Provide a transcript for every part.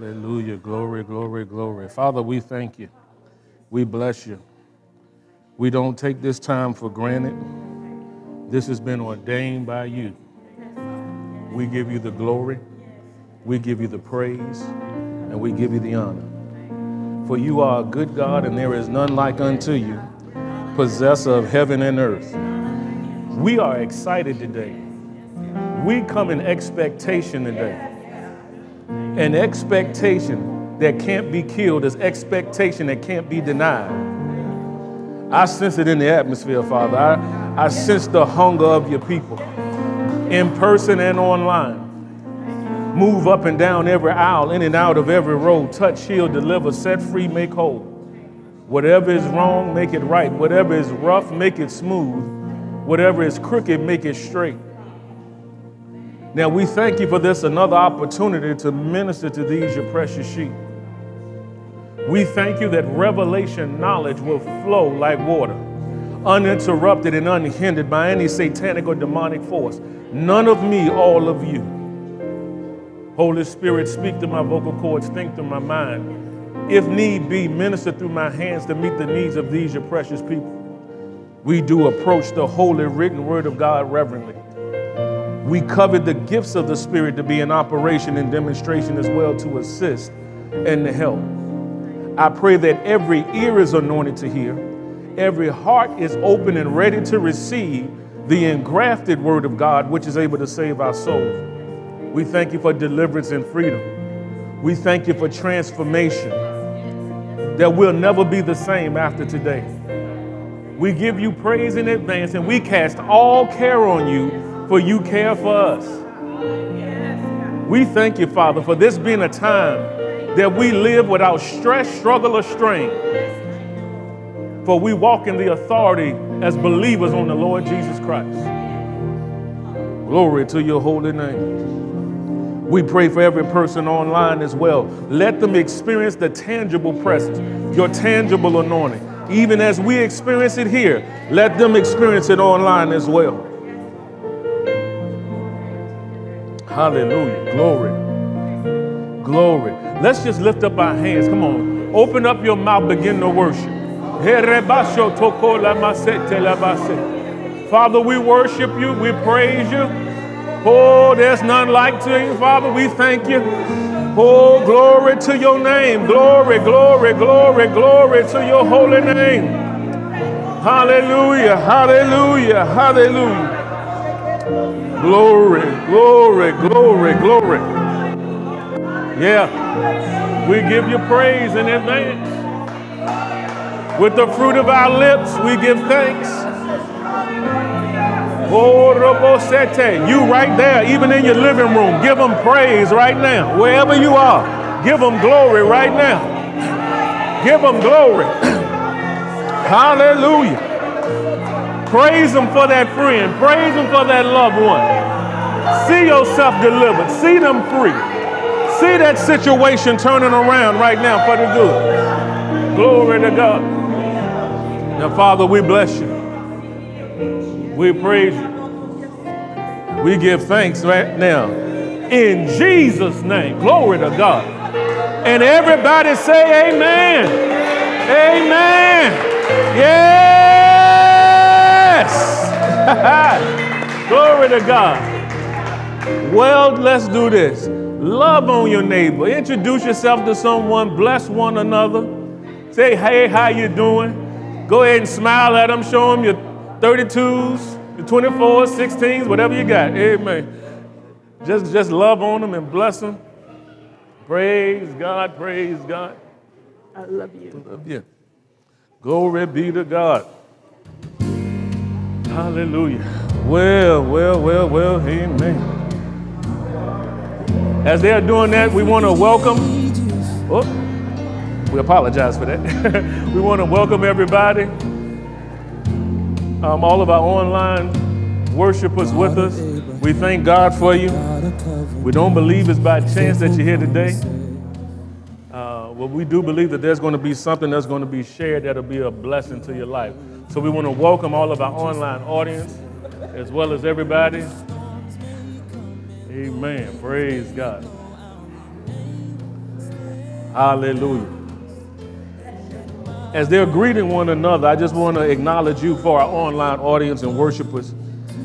Hallelujah. Glory, glory, glory. Father, we thank you. We bless you. We don't take this time for granted. This has been ordained by you. We give you the glory, we give you the praise, and we give you the honor. For you are a good God, and there is none like unto you, possessor of heaven and earth. We are excited today. We come in expectation today. An expectation that can't be killed is expectation that can't be denied. I sense it in the atmosphere, Father. I, I sense the hunger of your people in person and online. Move up and down every aisle, in and out of every road. Touch, heal, deliver, set free, make whole. Whatever is wrong, make it right. Whatever is rough, make it smooth. Whatever is crooked, make it straight. Now we thank you for this another opportunity to minister to these, your precious sheep. We thank you that revelation knowledge will flow like water, uninterrupted and unhindered by any satanic or demonic force. None of me, all of you. Holy Spirit, speak to my vocal cords, think through my mind. If need be, minister through my hands to meet the needs of these, your precious people. We do approach the holy written word of God reverently. We covet the gifts of the Spirit to be in operation and demonstration as well to assist and to help. I pray that every ear is anointed to hear, every heart is open and ready to receive the engrafted word of God, which is able to save our souls. We thank you for deliverance and freedom. We thank you for transformation that we'll never be the same after today. We give you praise in advance and we cast all care on you for you care for us. We thank you, Father, for this being a time that we live without stress, struggle, or strain. For we walk in the authority as believers on the Lord Jesus Christ. Glory to your holy name. We pray for every person online as well. Let them experience the tangible presence, your tangible anointing. Even as we experience it here, let them experience it online as well. Hallelujah. Glory. Glory. Let's just lift up our hands. Come on. Open up your mouth. Begin to worship. Father, we worship you. We praise you. Oh, there's none like to you, Father. We thank you. Oh, glory to your name. Glory, glory, glory, glory to your holy name. Hallelujah, hallelujah, hallelujah. Glory, glory, glory, glory. Yeah. We give you praise in advance. With the fruit of our lips, we give thanks. You right there, even in your living room, give them praise right now. Wherever you are, give them glory right now. Give them glory. Hallelujah. Praise them for that friend. Praise them for that loved one. See yourself delivered. See them free. See that situation turning around right now for the good. Glory to God. Now, Father, we bless you. We praise you. We give thanks right now. In Jesus' name. Glory to God. And everybody say amen. Amen. Yes. Glory to God. Well, let's do this. Love on your neighbor. Introduce yourself to someone. Bless one another. Say, hey, how you doing? Go ahead and smile at them. Show them your 32s, your 24s, 16s, whatever you got. Amen. Just, just love on them and bless them. Praise God. Praise God. I love you. I love you. Glory be to God. Hallelujah. Well, well, well, well, amen. As they are doing that, we want to welcome. Oh, we apologize for that. we want to welcome everybody, um, all of our online worshipers with us. We thank God for you. We don't believe it's by chance that you're here today. Uh, well, we do believe that there's going to be something that's going to be shared that'll be a blessing to your life. So we want to welcome all of our online audience as well as everybody. Amen. Praise God. Hallelujah. As they're greeting one another, I just want to acknowledge you for our online audience and worshipers.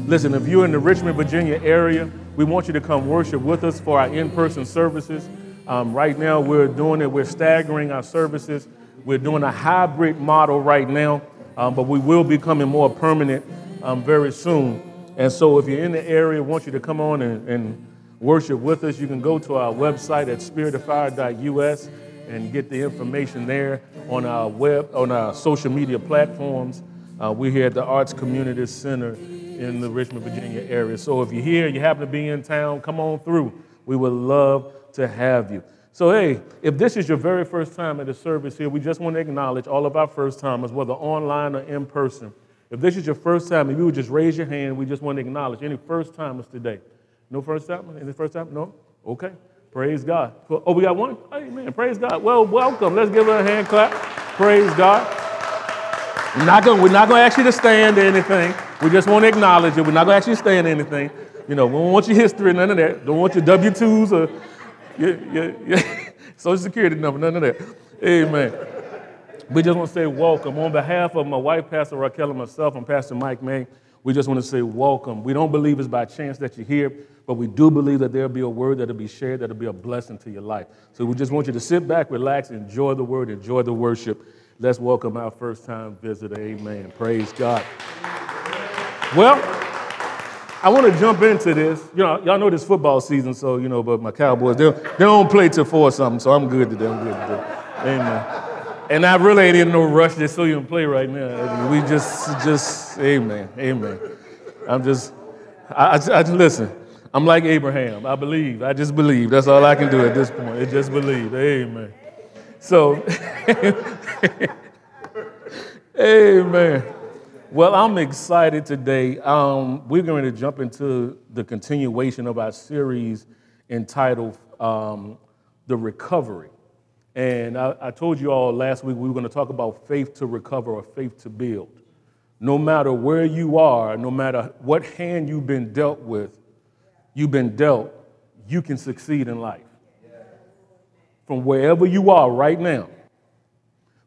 Listen, if you're in the Richmond, Virginia area, we want you to come worship with us for our in person services. Um, right now, we're doing it, we're staggering our services. We're doing a hybrid model right now, um, but we will be coming more permanent um, very soon. And so, if you're in the area, want you to come on and, and worship with us. You can go to our website at spiritoffire.us and get the information there on our web, on our social media platforms. Uh, we're here at the Arts Community Center in the Richmond, Virginia area. So if you're here, you happen to be in town, come on through. We would love to have you. So, hey, if this is your very first time at a service here, we just want to acknowledge all of our first timers, whether online or in person. If this is your first time, if you would just raise your hand, we just want to acknowledge any first timers today. No first time? Any first time? No? Okay. Praise God. Oh, we got one? Amen. Praise God. Well, welcome. Let's give her a hand clap. Praise God. We're not going we're not going to ask you to stand or anything. We just want to acknowledge it. We're not going to ask you to stand or anything. You know, we don't want your history, none of that. Don't want your W 2s or your, your, your social security number, none of that. Amen. We just want to say welcome. On behalf of my wife, Pastor Raquel, and myself, and Pastor Mike Maye, we just want to say welcome. We don't believe it's by chance that you're here, but we do believe that there'll be a word that'll be shared that'll be a blessing to your life. So we just want you to sit back, relax, enjoy the word, enjoy the worship. Let's welcome our first time visitor. Amen. Praise God. Well, I want to jump into this. You know, y'all know this football season, so you know, but my Cowboys, they, don't play till four or something, so I'm good today. I'm good today. Amen. And I really ain't in no rush to see you play right now. We just, just, amen, amen. I'm just, I, I, I listen. I'm like Abraham. I believe. I just believe. That's all I can do at this point. I just believe. Amen. So, amen. Well, I'm excited today. Um, we're going to jump into the continuation of our series entitled um, The Recovery. And I, I, told you all last week we were going to talk about faith to recover or faith to build. No matter where you are, no matter what hand you've been dealt with, you've been dealt, you can succeed in life. From wherever you are right now.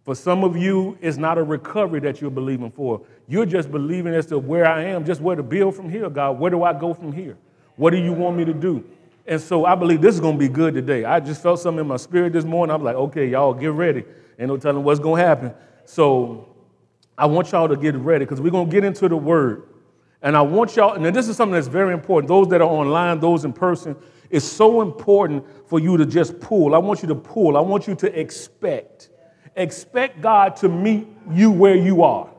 For some of you, it's not a recovery that you're believing for. You're just believing as to where I am, just where to build from here, God. Where do I go from here? What do you want me to do? And so I believe this is going to be good today. I just felt something in my spirit this morning. I'm like, okay, y'all get ready. Ain't no telling what's going to happen. So I want y'all to get ready because we're going to get into the word. And I want y'all, and this is something that's very important. Those that are online, those in person, it's so important for you to just pull. I want you to pull. I want you to expect. Expect God to meet you where you are.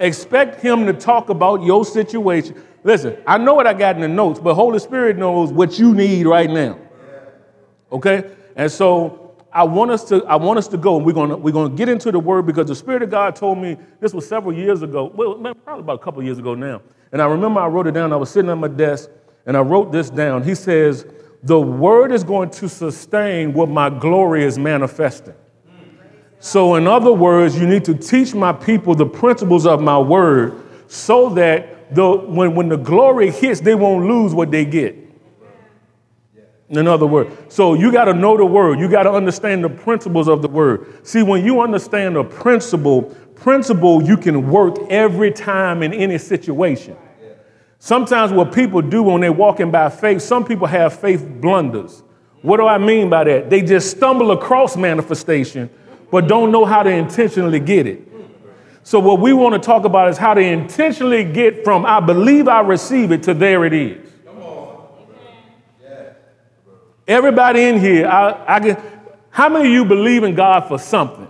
Expect Him to talk about your situation. Listen, I know what I got in the notes, but Holy Spirit knows what you need right now. Okay? And so I want us to I want us to go and we're gonna we're gonna get into the word because the Spirit of God told me this was several years ago, well, probably about a couple years ago now. And I remember I wrote it down. I was sitting at my desk and I wrote this down. He says, The word is going to sustain what my glory is manifesting. So, in other words, you need to teach my people the principles of my word so that the, when, when the glory hits, they won't lose what they get. In other words, so you got to know the word. You got to understand the principles of the word. See, when you understand the principle, principle you can work every time in any situation. Sometimes what people do when they're walking by faith, some people have faith blunders. What do I mean by that? They just stumble across manifestation, but don't know how to intentionally get it. So, what we want to talk about is how to intentionally get from I believe I receive it to there it is. Come on. Everybody in here, I, I can, how many of you believe in God for something?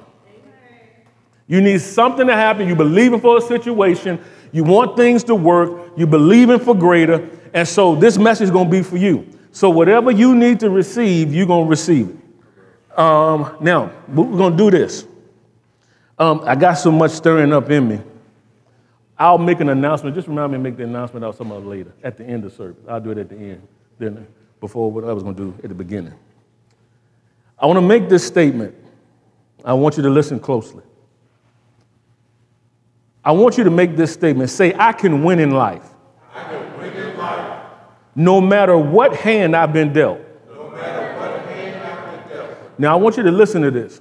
You need something to happen. You believe in for a situation. You want things to work. You believe in for greater. And so this message is going to be for you. So whatever you need to receive, you're going to receive it. Um, now, we're going to do this. Um, I got so much stirring up in me. I'll make an announcement. Just remind me to make the announcement out some other later at the end of service. I'll do it at the end, then before what I was going to do at the beginning. I want to make this statement. I want you to listen closely. I want you to make this statement. Say, I can win in life. I can win in life. No matter what hand I've been dealt. No matter what hand I've been dealt. Now, I want you to listen to this.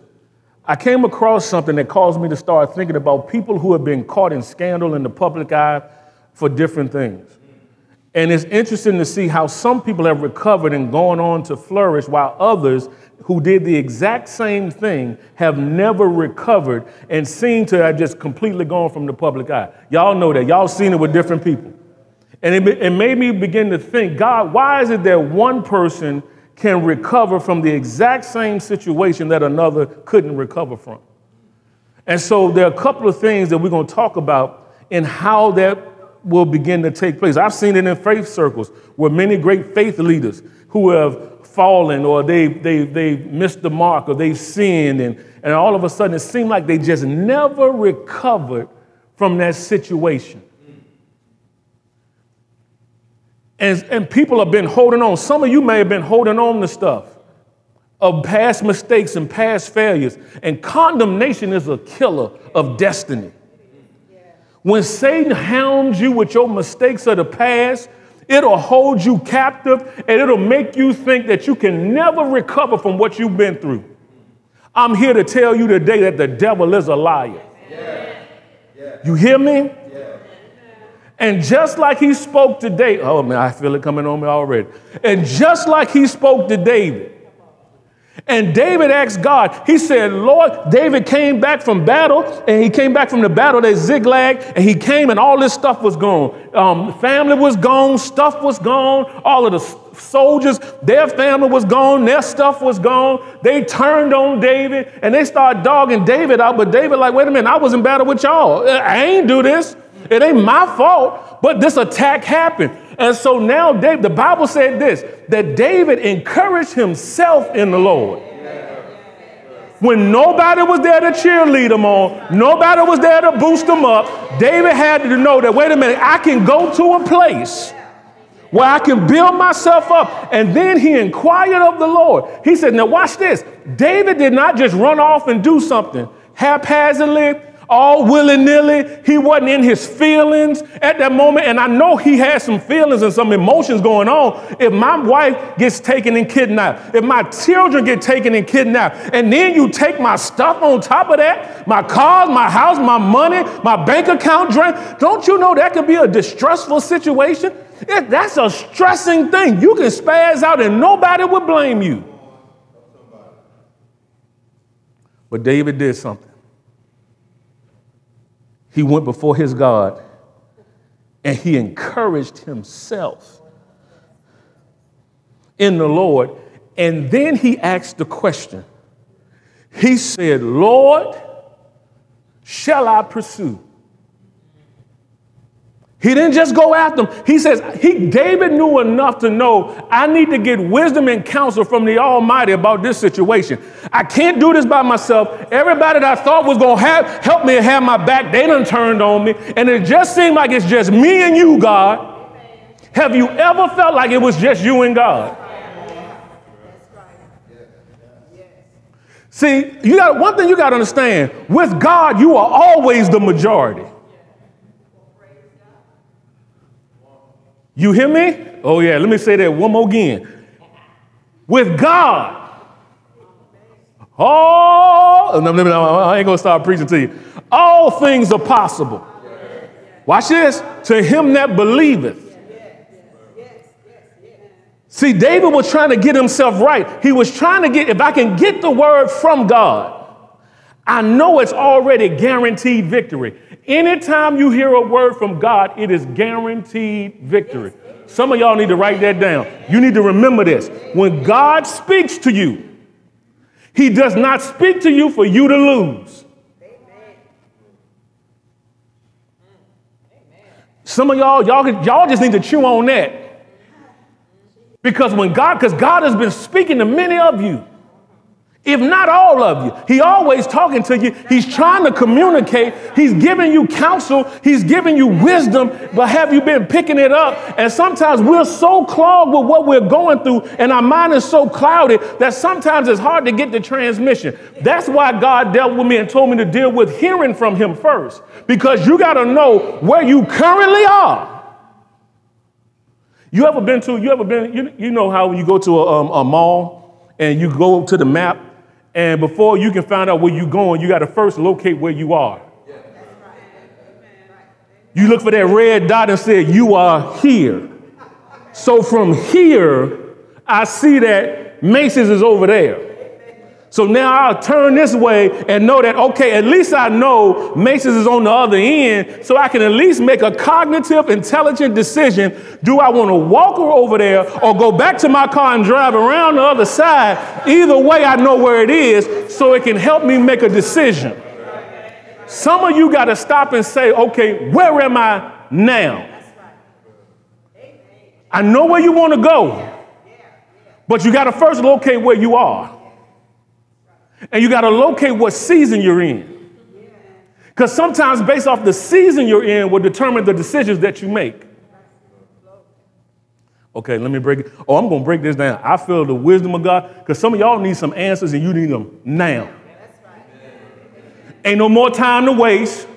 I came across something that caused me to start thinking about people who have been caught in scandal in the public eye for different things. And it's interesting to see how some people have recovered and gone on to flourish, while others who did the exact same thing have never recovered and seem to have just completely gone from the public eye. Y'all know that. Y'all seen it with different people. And it, it made me begin to think God, why is it that one person can recover from the exact same situation that another couldn't recover from? And so there are a couple of things that we're going to talk about in how that will begin to take place. I've seen it in faith circles where many great faith leaders who have fallen or they, they, they missed the mark or they've sinned and, and all of a sudden it seemed like they just never recovered from that situation. And, and people have been holding on. Some of you may have been holding on to stuff of past mistakes and past failures. And condemnation is a killer of destiny. When Satan hounds you with your mistakes of the past, it'll hold you captive and it'll make you think that you can never recover from what you've been through. I'm here to tell you today that the devil is a liar. You hear me? And just like he spoke to David, oh man, I feel it coming on me already. And just like he spoke to David, and David asked God, he said, Lord, David came back from battle, and he came back from the battle at Ziklag, and he came and all this stuff was gone. Um, family was gone, stuff was gone, all of the soldiers, their family was gone, their stuff was gone. They turned on David and they started dogging David out, but David, like, wait a minute, I was in battle with y'all. I ain't do this. It ain't my fault, but this attack happened. And so now David, the Bible said this that David encouraged himself in the Lord. When nobody was there to cheerlead him on, nobody was there to boost him up, David had to know that, wait a minute, I can go to a place where I can build myself up. And then he inquired of the Lord. He said, Now watch this. David did not just run off and do something haphazardly all willy nilly. He wasn't in his feelings at that moment. And I know he had some feelings and some emotions going on. If my wife gets taken and kidnapped, if my children get taken and kidnapped, and then you take my stuff on top of that, my cars, my house, my money, my bank account drain, don't you know that could be a distressful situation? It, that's a stressing thing. You can spaz out and nobody would blame you. But David did something he went before his God and he encouraged himself in the Lord. And then he asked the question. He said, Lord, shall I pursue? He didn't just go after them. He says, he, David knew enough to know I need to get wisdom and counsel from the Almighty about this situation. I can't do this by myself. Everybody that I thought was going to help me have my back, they done turned on me. And it just seemed like it's just me and you, God. Have you ever felt like it was just you and God? See, you got one thing you got to understand with God, you are always the majority. You hear me? Oh, yeah, let me say that one more again. With God, all, no, I ain't gonna start preaching to you. All things are possible. Watch this. To him that believeth. See, David was trying to get himself right. He was trying to get, if I can get the word from God, I know it's already guaranteed victory. Anytime you hear a word from God, it is guaranteed victory. Some of y'all need to write that down. You need to remember this. When God speaks to you, He does not speak to you for you to lose. Some of y'all, y'all, y'all just need to chew on that. Because when God, because God has been speaking to many of you if not all of you. He always talking to you. He's trying to communicate. He's giving you counsel. He's giving you wisdom, but have you been picking it up? And sometimes we're so clogged with what we're going through and our mind is so clouded that sometimes it's hard to get the transmission. That's why God dealt with me and told me to deal with hearing from him first because you got to know where you currently are. You ever been to, you ever been, you, you know how when you go to a, um, a mall and you go to the map And before you can find out where you're going, you got to first locate where you are. You look for that red dot and say, You are here. So from here, I see that Macy's is over there. So now I'll turn this way and know that, okay, at least I know Macy's is on the other end, so I can at least make a cognitive, intelligent decision. Do I want to walk over there or go back to my car and drive around the other side? Either way, I know where it is, so it can help me make a decision. Some of you got to stop and say, okay, where am I now? I know where you want to go, but you got to first locate where you are. And you got to locate what season you're in. Because sometimes, based off the season you're in, will determine the decisions that you make. Okay, let me break it. Oh, I'm going to break this down. I feel the wisdom of God because some of y'all need some answers and you need them now. Ain't no more time to waste.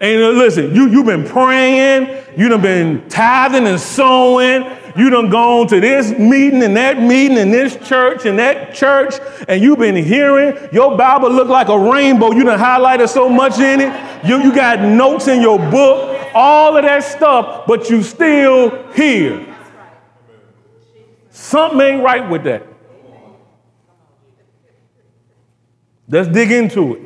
Ain't no, listen, you, you've been praying, you done been tithing and sowing, you done gone to this meeting and that meeting and this church and that church, and you've been hearing your Bible look like a rainbow. You done highlighted so much in it. You, you got notes in your book, all of that stuff, but you still here. Something ain't right with that. Let's dig into it.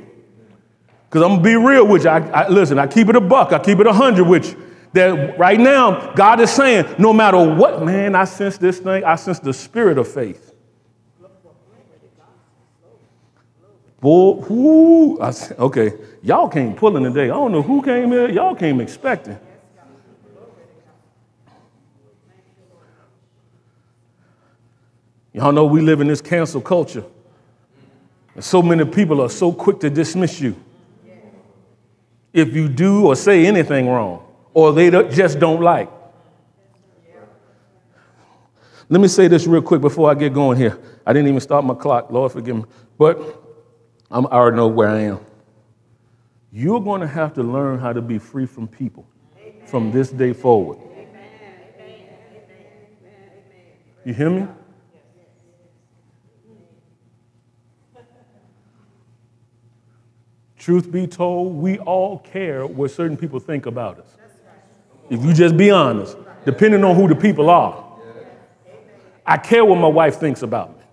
Because I'm gonna be real with you. I, I, listen, I keep it a buck, I keep it a hundred with you. That right now, God is saying, no matter what, man, I sense this thing, I sense the spirit of faith. Boy, whoo, I, okay, y'all came pulling today. I don't know who came here. Y'all came expecting. Y'all know we live in this cancel culture. And so many people are so quick to dismiss you if you do or say anything wrong or they just don't like. Let me say this real quick before I get going here. I didn't even start my clock, Lord forgive me. But I'm, i already know where I am. You're going to have to learn how to be free from people Amen. from this day forward. Amen. You hear me? Truth be told, we all care what certain people think about us. If you just be honest, depending on who the people are. I care what my wife thinks about me.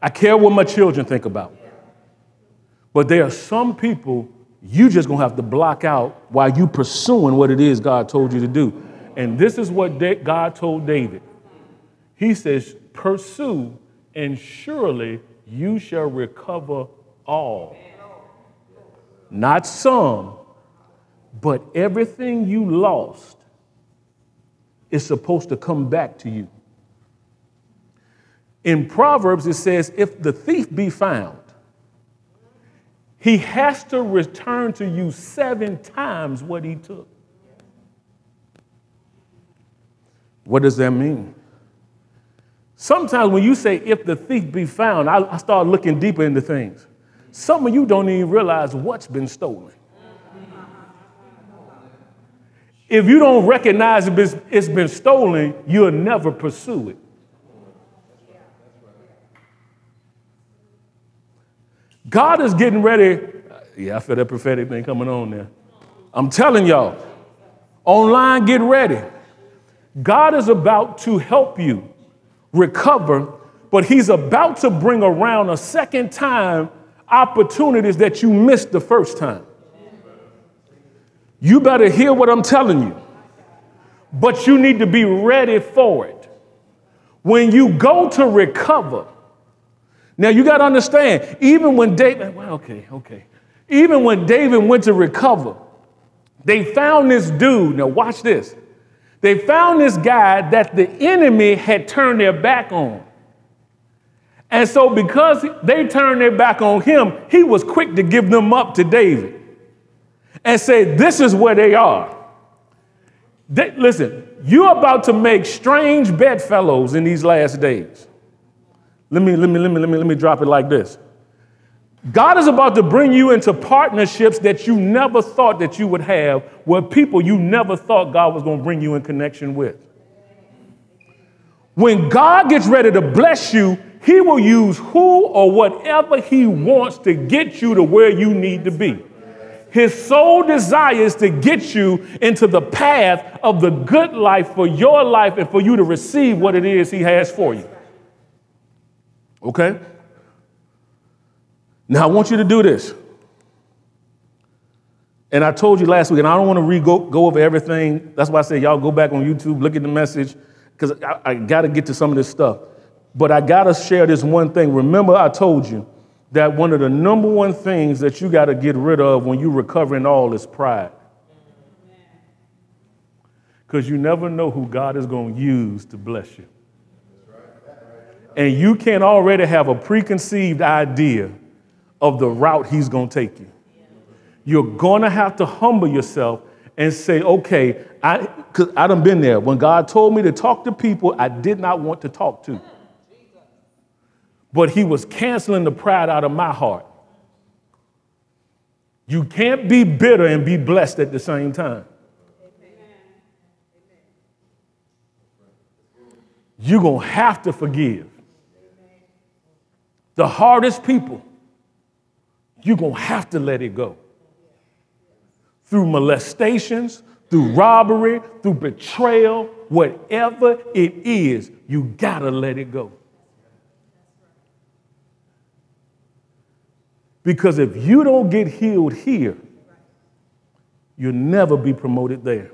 I care what my children think about me. But there are some people you just gonna have to block out while you pursuing what it is God told you to do. And this is what God told David. He says, Pursue, and surely you shall recover all not some, but everything you lost is supposed to come back to you. In Proverbs, it says, if the thief be found, he has to return to you seven times what he took. What does that mean? Sometimes when you say, if the thief be found, I, I start looking deeper into things. Some of you don't even realize what's been stolen. If you don't recognize it's been stolen, you'll never pursue it. God is getting ready. Uh, yeah, I feel that prophetic thing coming on there. I'm telling y'all, online, get ready. God is about to help you recover, but He's about to bring around a second time opportunities that you missed the first time. You better hear what I'm telling you, but you need to be ready for it. When you go to recover, now you got to understand, even when David, well, okay, okay, even when David went to recover, they found this dude. Now, watch this. They found this guy that the enemy had turned their back on. And so, because they turned their back on him, he was quick to give them up to David and say, This is where they are. They, listen, you're about to make strange bedfellows in these last days. Let me, let me, let me, let me, let me drop it like this. God is about to bring you into partnerships that you never thought that you would have, with people you never thought God was going to bring you in connection with. When God gets ready to bless you, He will use who or whatever he wants to get you to where you need to be. His sole desire is to get you into the path of the good life for your life and for you to receive what it is he has for you. Okay? Now I want you to do this. And I told you last week, and I don't want to re go, go over everything. That's why I said, y'all go back on YouTube, look at the message, because I, I got to get to some of this stuff. But I got to share this one thing. Remember, I told you that one of the number one things that you got to get rid of when you're recovering all is pride. Because you never know who God is going to use to bless you. And you can't already have a preconceived idea of the route He's going to take you you're going to have to humble yourself and say, okay, I, cause I done been there. When God told me to talk to people I did not want to talk to. But he was canceling the pride out of my heart. You can't be bitter and be blessed at the same time. You're going to have to forgive. The hardest people, you're going to have to let it go through molestations, through robbery, through betrayal, whatever it is, you gotta let it go. Because if you don't get healed here, you'll never be promoted there.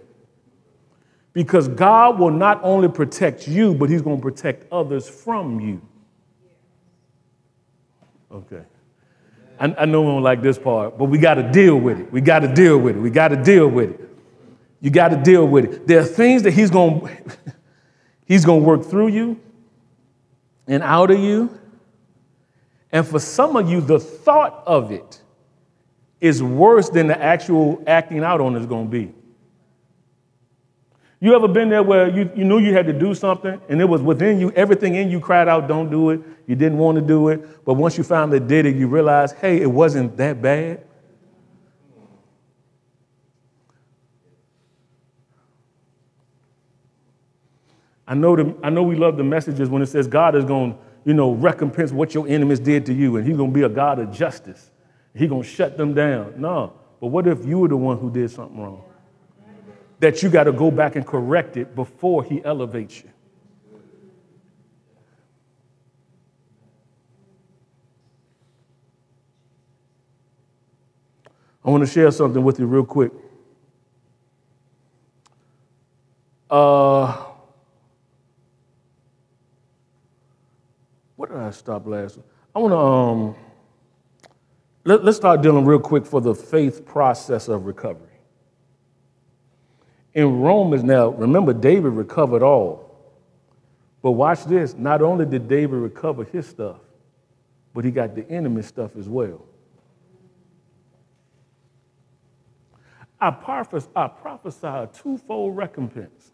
Because God will not only protect you, but He's gonna protect others from you. Okay. I, I know we don't like this part, but we got to deal with it. We got to deal with it. We got to deal with it. You got to deal with it. There are things that he's going he's going to work through you and out of you. And for some of you, the thought of it is worse than the actual acting out on is going to be. You ever been there where you, you knew you had to do something and it was within you, everything in you cried out, don't do it. You didn't want to do it. But once you finally did it, you realized, hey, it wasn't that bad. I know, the, I know we love the messages when it says God is going to, you know, recompense what your enemies did to you and he's going to be a God of justice. He's going to shut them down. No. But what if you were the one who did something wrong? that you got to go back and correct it before he elevates you. I want to share something with you real quick. Uh, what did I stop last? I want to um, let, let's start dealing real quick for the faith process of recovery. In Romans, now remember, David recovered all. But watch this not only did David recover his stuff, but he got the enemy stuff as well. I prophesy, I prophesy a twofold recompense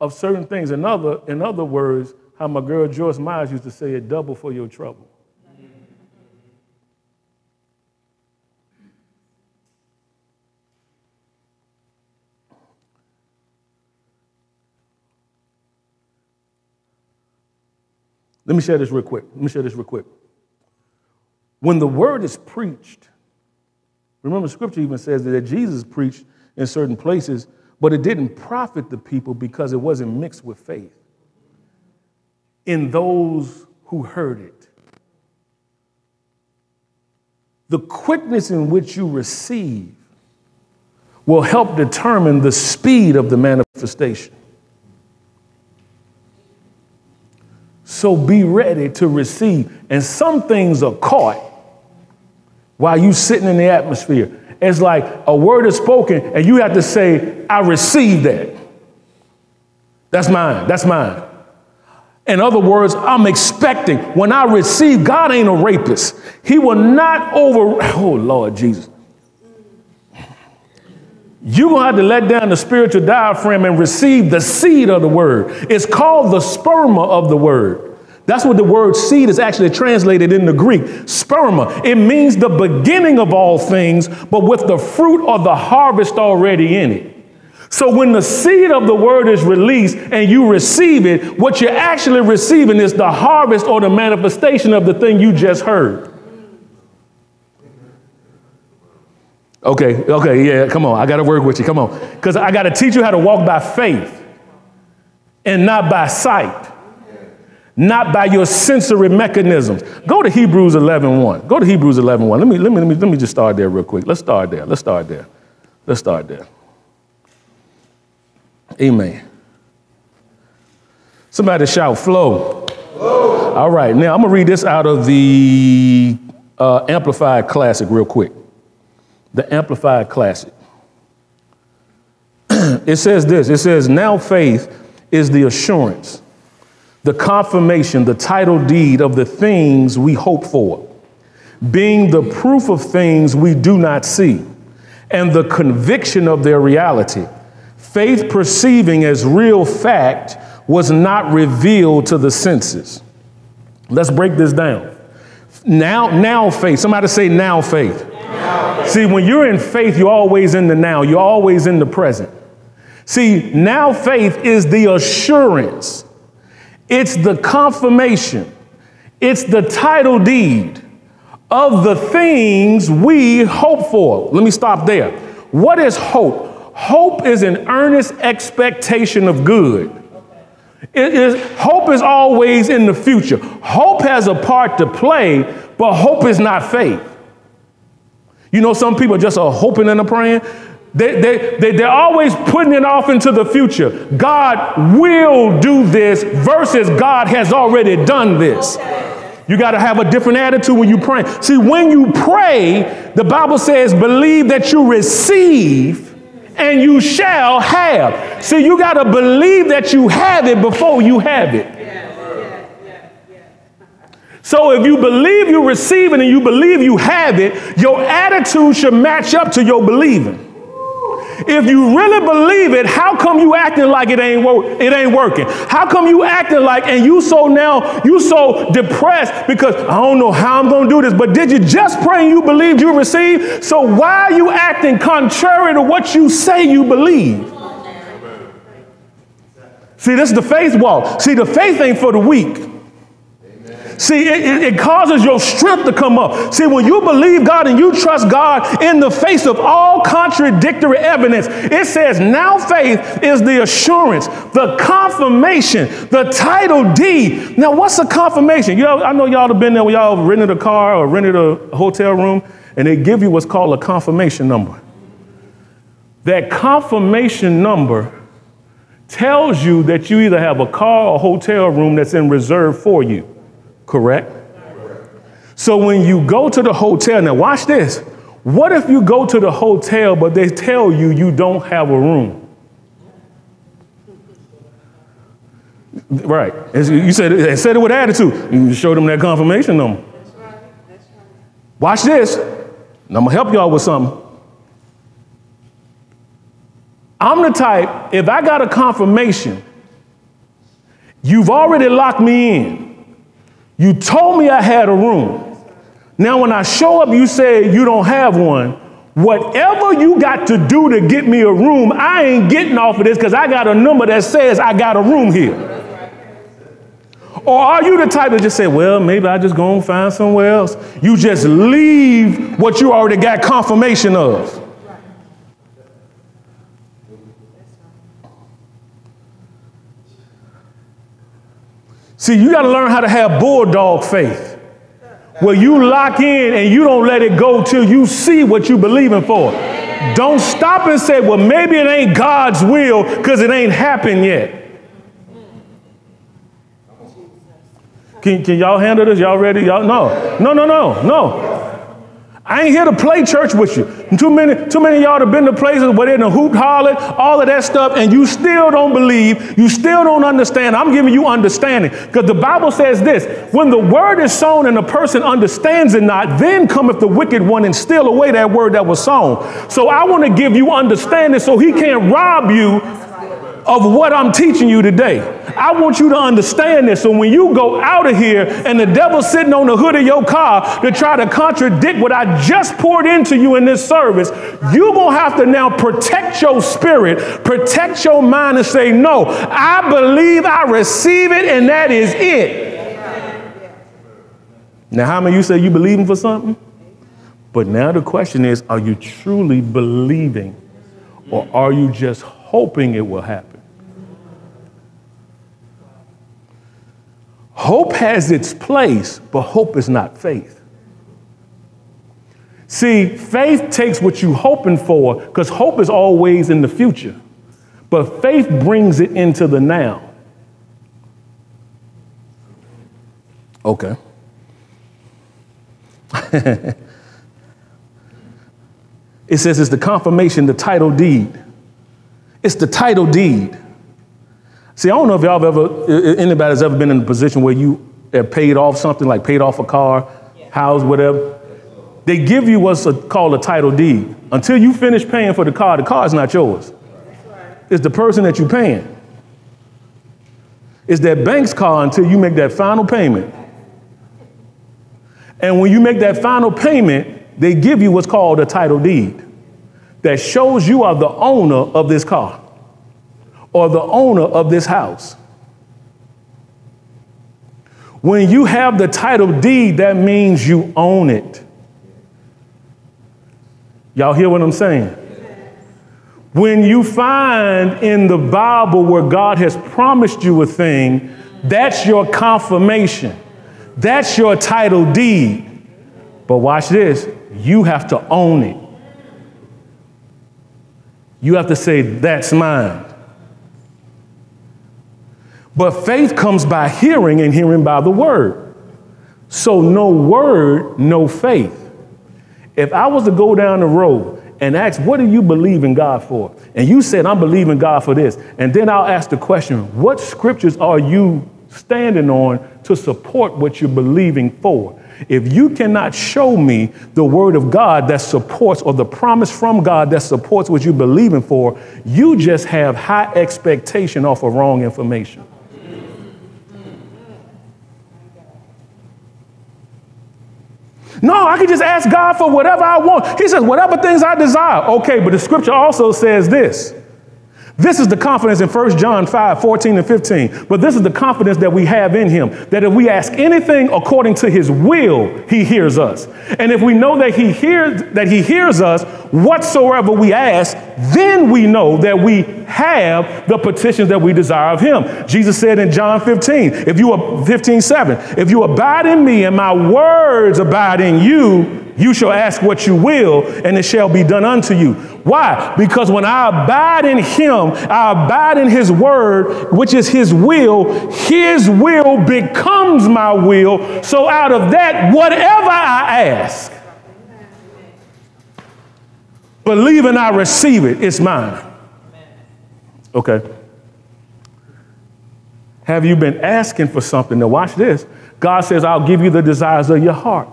of certain things. In other, in other words, how my girl Joyce Myers used to say it double for your trouble. Let me share this real quick. Let me share this real quick. When the word is preached, remember, scripture even says that Jesus preached in certain places, but it didn't profit the people because it wasn't mixed with faith in those who heard it. The quickness in which you receive will help determine the speed of the manifestation. So be ready to receive. And some things are caught while you're sitting in the atmosphere. It's like a word is spoken, and you have to say, I receive that. That's mine. That's mine. In other words, I'm expecting when I receive, God ain't a rapist. He will not over, oh Lord Jesus. You're going to have to let down the spiritual diaphragm and receive the seed of the word. It's called the sperma of the word. That's what the word seed is actually translated in the Greek. Sperma. It means the beginning of all things, but with the fruit or the harvest already in it. So when the seed of the word is released and you receive it, what you're actually receiving is the harvest or the manifestation of the thing you just heard. Okay, okay, yeah, come on. I got to work with you. Come on. Because I got to teach you how to walk by faith and not by sight, not by your sensory mechanisms. Go to Hebrews 11 1. Go to Hebrews 11 1. Let me, let, me, let, me, let me just start there real quick. Let's start there. Let's start there. Let's start there. Amen. Somebody shout, flow. flow. All right, now I'm going to read this out of the uh, Amplified Classic real quick. The Amplified Classic. it says this it says, Now faith is the assurance, the confirmation, the title deed of the things we hope for, being the proof of things we do not see, and the conviction of their reality faith perceiving as real fact was not revealed to the senses. Let's break this down. Now, now faith. Somebody say now faith. now. See, when you're in faith, you're always in the now, you're always in the present. See, now faith is the assurance, it's the confirmation, it's the title deed of the things we hope for. Let me stop there. What is hope? Hope is an earnest expectation of good. It is, hope is always in the future. Hope has a part to play, but hope is not faith. You know, some people just are hoping and are praying. They, they, they, they're always putting it off into the future. God will do this versus God has already done this. You got to have a different attitude when you pray. See, when you pray, the Bible says, believe that you receive and you shall have. See, you got to believe that you have it before you have it. So if you believe you receive it and you believe you have it, your attitude should match up to your believing. If you really believe it, how come you acting like it ain't it ain't working? How come you acting like and you so now you so depressed because I don't know how I'm to do this, but did you just pray and you believed you received? So why are you acting contrary to what you say you believe? See, this is the faith walk. See, the faith ain't for the weak. See, it, it, causes your strength to come up. See, when you believe God and you trust God in the face of all contradictory evidence, it says now faith is the assurance, the confirmation, the title deed. Now, what's a confirmation? You know, I know y'all have been there where y'all rented a car or rented a hotel room, and they give you what's called a confirmation number. That confirmation number tells you that you either have a car or hotel room that's in reserve for you. Correct? So when you go to the hotel, now watch this. What if you go to the hotel, but they tell you you don't have a room? Right. You said it, said it with attitude. You show them that confirmation number. Watch this. And I'm gonna help y'all with something. I'm the type, if I got a confirmation, you've already locked me in. You told me I had a room. Now, when I show up, you say you don't have one. Whatever you got to do to get me a room, I ain't getting off of this because I got a number that says I got a room here. Or are you the type that just say, well, maybe I just go and find somewhere else? You just leave what you already got confirmation of. See, you got to learn how to have bulldog faith, where you lock in and you don't let it go till you see what you're believing for. Don't stop and say, well, maybe it ain't God's will because it ain't happened yet. Can, can y'all handle this? Y'all ready? Y'all no, no, no, no, no. I ain't here to play church with you. Too many, too many y'all have been to places where they're in the hoop holler, all of that stuff, and you still don't believe, you still don't understand. I'm giving you understanding. Because the Bible says this when the word is sown and the person understands it not, then cometh the wicked one and steal away that word that was sown. So I want to give you understanding so he can't rob you of what I'm teaching you today. I want you to understand this. So when you go out of here and the devil's sitting on the hood of your car to try to contradict what I just poured into you in this service, you're going to have to now protect your spirit, protect your mind, and say, No, I believe I receive it, and that is it. Now, how many of you say you believing for something? But now the question is, are you truly believing or are you just hoping it will happen? Hope has its place, but hope is not faith. See, faith takes what you're hoping for, because hope is always in the future, but faith brings it into the now. Okay. it says it's the confirmation, the title deed. It's the title deed. See, I don't know if y'all have ever, anybody's ever been in a position where you have paid off something, like paid off a car, house, whatever. They give you what's a, called a title deed. Until you finish paying for the car, the car is not yours. It's the person that you're paying. It's that bank's car until you make that final payment. And when you make that final payment, they give you what's called a title deed that shows you are the owner of this car or the owner of this house. When you have the title deed, that means you own it. Y'all hear what I'm saying? When you find in the Bible where God has promised you a thing, that's your confirmation. That's your title deed. But watch this you have to own it. You have to say, That's mine. But faith comes by hearing, and hearing by the word. So, no word, no faith. If I was to go down the road and ask, What do you believe in God for? And you said, I'm believing God for this. And then I'll ask the question, What scriptures are you standing on to support what you're believing for? If you cannot show me the word of God that supports or the promise from God that supports what you're believing for, you just have high expectation off of wrong information. No, I can just ask God for whatever I want. He says, whatever things I desire. Okay, but the scripture also says this this is the confidence in 1 John 5, 14 and 15. But this is the confidence that we have in him that if we ask anything according to his will, he hears us. And if we know that he hears that he hears us whatsoever we ask, then we know that we have the petitions that we desire of him. Jesus said in John 15, if you are 15, 7, if you abide in me and my words abide in you, you shall ask what you will, and it shall be done unto you. Why? Because when I abide in him, I abide in his word, which is his will, his will becomes my will. So out of that, whatever I ask, believing I receive it, it's mine. Okay. Have you been asking for something? Now, watch this. God says, I'll give you the desires of your heart.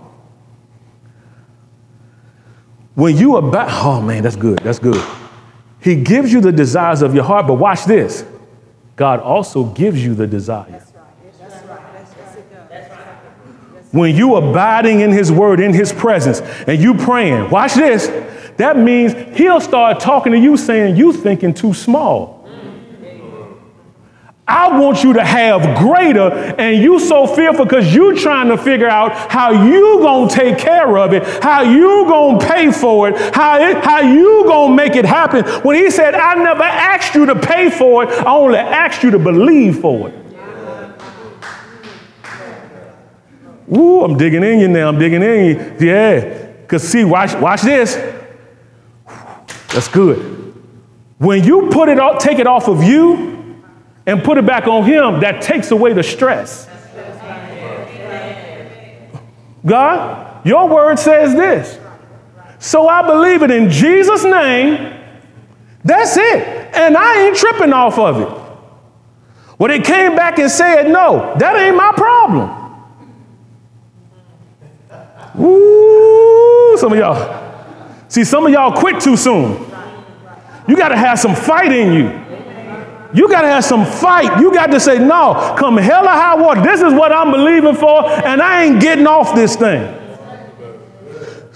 When you about, oh man, that's good, that's good. He gives you the desires of your heart, but watch this. God also gives you the desire. That's right, that's right, that's right. When you abiding in his word, in his presence, and you praying, watch this. That means he'll start talking to you saying, you thinking too small. I want you to have greater, and you so fearful because you trying to figure out how you gonna take care of it, how you gonna pay for it, how, it, how you gonna make it happen. When he said, I never asked you to pay for it, I only asked you to believe for it. Ooh, I'm digging in you now. I'm digging in you. Yeah. Because see, watch, watch this. That's good. When you put it off, take it off of you, and put it back on him, that takes away the stress. God, your word says this. So I believe it in Jesus' name. That's it. And I ain't tripping off of it. Well, they came back and said, no, that ain't my problem. Ooh, some of y'all. See, some of y'all quit too soon. You got to have some fight in you. You got to have some fight. You got to say, no, come hell or high water. This is what I'm believing for, and I ain't getting off this thing.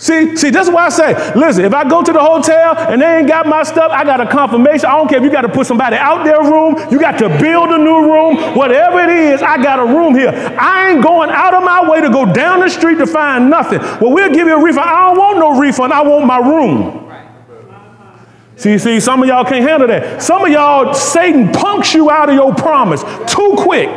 See, see, this is why I say, listen, if I go to the hotel and they ain't got my stuff, I got a confirmation. I don't care if you got to put somebody out their room, you got to build a new room, whatever it is, I got a room here. I ain't going out of my way to go down the street to find nothing. Well, we'll give you a refund. I don't want no refund. I want my room. See, see, some of y'all can't handle that. Some of y'all, Satan punks you out of your promise too quick.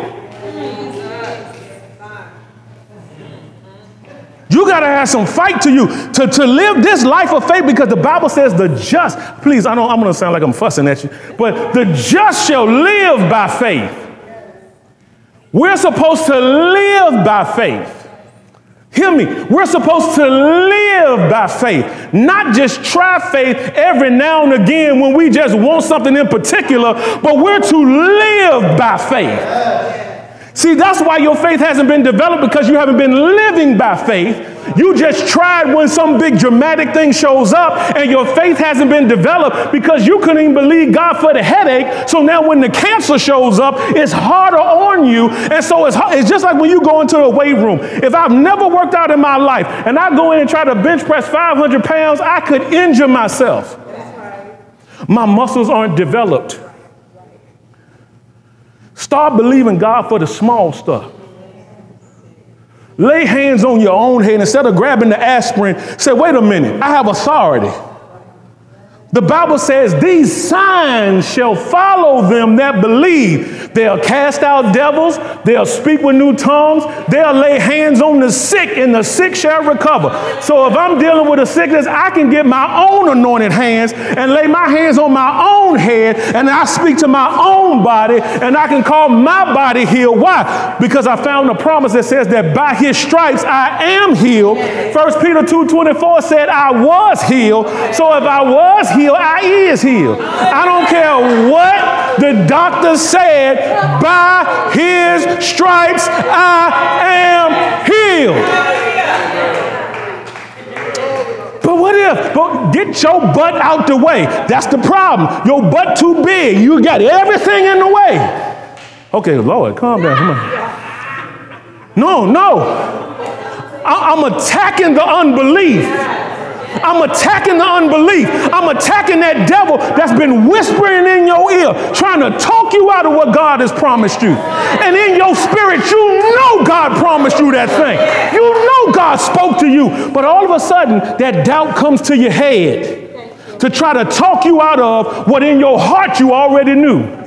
You got to have some fight to you to, to live this life of faith because the Bible says the just, please, I don't, I'm going to sound like I'm fussing at you, but the just shall live by faith. We're supposed to live by faith. Hear me. We're supposed to live by faith, not just try faith every now and again when we just want something in particular, but we're to live by faith. See, that's why your faith hasn't been developed because you haven't been living by faith. You just tried when some big dramatic thing shows up and your faith hasn't been developed because you couldn't even believe God for the headache. So now when the cancer shows up, it's harder on you. And so it's, it's just like when you go into a weight room. If I've never worked out in my life and I go in and try to bench press 500 pounds, I could injure myself. My muscles aren't developed. Start believing God for the small stuff. Lay hands on your own head instead of grabbing the aspirin. Say, wait a minute, I have authority. The Bible says, These signs shall follow them that believe. They'll cast out devils, they'll speak with new tongues, they'll lay hands on the sick, and the sick shall recover. So if I'm dealing with a sickness, I can get my own anointed hands and lay my hands on my own head, and I speak to my own body, and I can call my body healed. Why? Because I found a promise that says that by his stripes I am healed. First Peter 2:24 said, I was healed. So if I was healed, healed, I is healed. I don't care what the doctor said, by his stripes I am healed. But what if? But get your butt out the way. That's the problem. Your butt too big. You got everything in the way. Okay, Lord, calm down. Come on. No, no. I, I'm attacking the unbelief. I'm attacking the unbelief. I'm attacking that devil that's been whispering in your ear, trying to talk you out of what God has promised you. And in your spirit, you know God promised you that thing. You know God spoke to you. But all of a sudden, that doubt comes to your head to try to talk you out of what in your heart you already knew.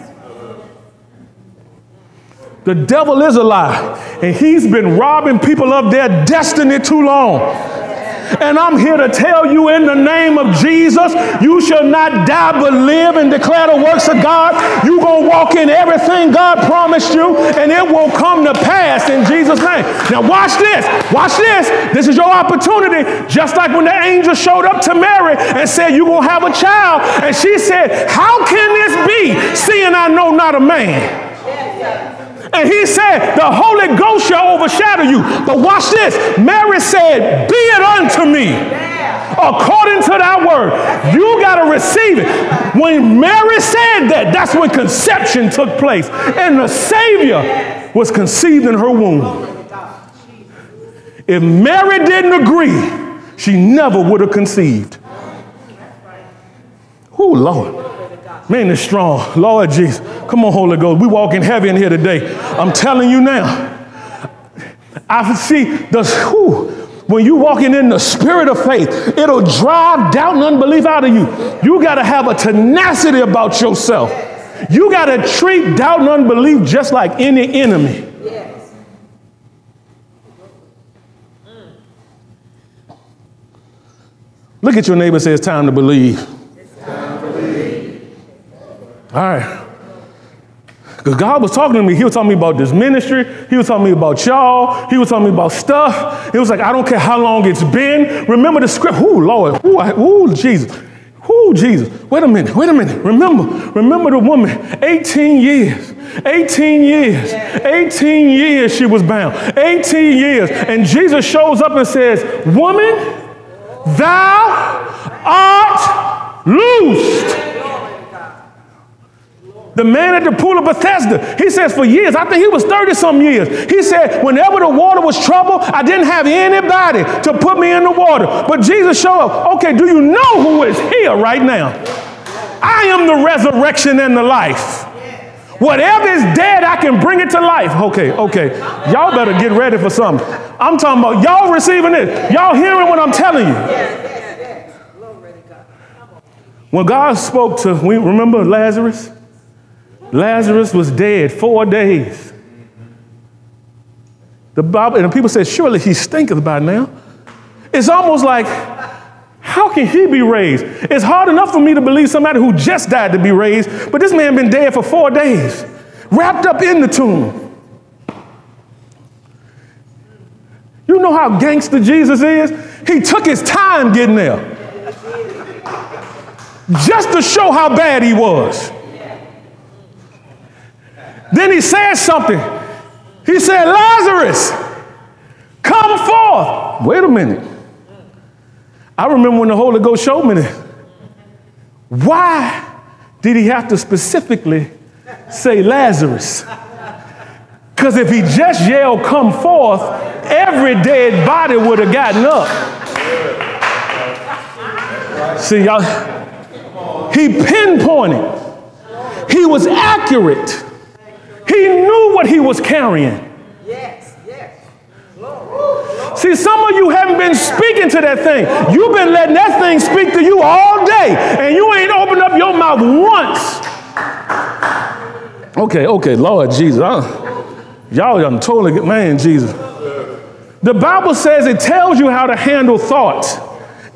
The devil is a lie, and he's been robbing people of their destiny too long. And I'm here to tell you in the name of Jesus, you shall not die but live and declare the works of God. You're going to walk in everything God promised you, and it will come to pass in Jesus' name. Now, watch this. Watch this. This is your opportunity. Just like when the angel showed up to Mary and said, You're going to have a child. And she said, How can this be, seeing I know not a man? And he said, The Holy Ghost shall overshadow you. But watch this. Mary said, Be it unto me according to that word. You got to receive it. When Mary said that, that's when conception took place. And the Savior was conceived in her womb. If Mary didn't agree, she never would have conceived. Oh, Lord. Man, is strong. Lord Jesus. Come on, Holy Ghost. We walking heavy in here today. I'm telling you now. I see the whew, when you walking in the spirit of faith, it'll drive doubt and unbelief out of you. You got to have a tenacity about yourself. You got to treat doubt and unbelief just like any enemy. Look at your neighbor say, It's time to believe. All right. Because God was talking to me. He was telling me about this ministry. He was telling me about y'all. He was telling me about stuff. He was like, I don't care how long it's been. Remember the script. Ooh, Lord. Ooh, ooh Jesus. Ooh, Jesus. Wait a minute. Wait a minute. Remember. Remember the woman. 18 years. 18 years. 18 years she was bound. 18 years. And Jesus shows up and says, Woman, thou art loosed. The man at the pool of Bethesda, he says for years, I think he was 30 some years. He said, whenever the water was troubled, I didn't have anybody to put me in the water. But Jesus showed up. Okay, do you know who is here right now? I am the resurrection and the life. Whatever is dead, I can bring it to life. Okay, okay. Y'all better get ready for something. I'm talking about y'all receiving this. Y'all hearing what I'm telling you. When God spoke to, we remember Lazarus? Lazarus was dead four days. The Bible, and people said, surely he stinketh by now. It's almost like, how can he be raised? It's hard enough for me to believe somebody who just died to be raised, but this man been dead for four days, wrapped up in the tomb. You know how gangster Jesus is? He took his time getting there just to show how bad he was. Then he said something. He said, Lazarus, come forth. Wait a minute. I remember when the Holy Ghost showed me this. Why did he have to specifically say Lazarus? Because if he just yelled, come forth, every dead body would have gotten up. See, y'all, he pinpointed, he was accurate. He knew what he was carrying. Yes, yes. See, some of you haven't been speaking to that thing. You've been letting that thing speak to you all day, and you ain't opened up your mouth once. Okay, okay, Lord Jesus. I, y'all done totally, man, Jesus. The Bible says it tells you how to handle thoughts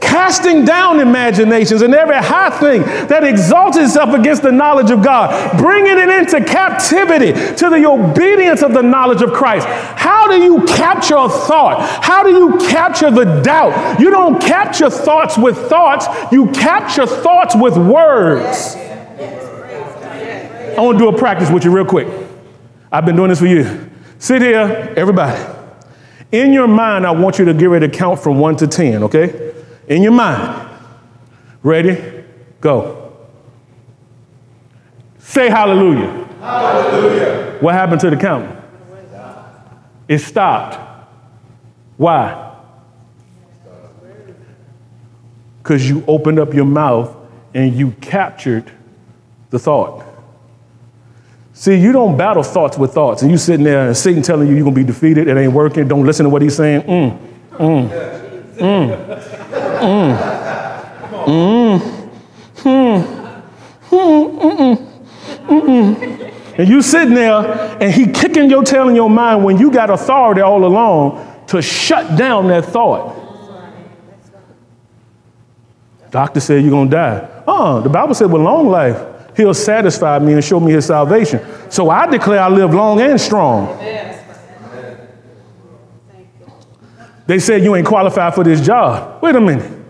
casting down imaginations and every high thing that exalts itself against the knowledge of God, bringing it into captivity to the obedience of the knowledge of Christ. How do you capture a thought? How do you capture the doubt? You don't capture thoughts with thoughts, you capture thoughts with words. I want to do a practice with you real quick. I've been doing this for you. Sit here, everybody. In your mind, I want you to get ready to count from one to 10, okay? In your mind. Ready? Go. Say hallelujah. Hallelujah. What happened to the count? It stopped. Why? Because you opened up your mouth and you captured the thought. See, you don't battle thoughts with thoughts, and you sitting there and Satan telling you you're gonna be defeated, it ain't working, don't listen to what he's saying. Mm, mm, mm. Mm. Mm. Mm. Mm. And you sitting there and he kicking your tail in your mind when you got authority all along to shut down that thought. Doctor said you're gonna die. Oh, the Bible said with long life, he'll satisfy me and show me his salvation. So I declare I live long and strong. They said you ain't qualified for this job. Wait a minute.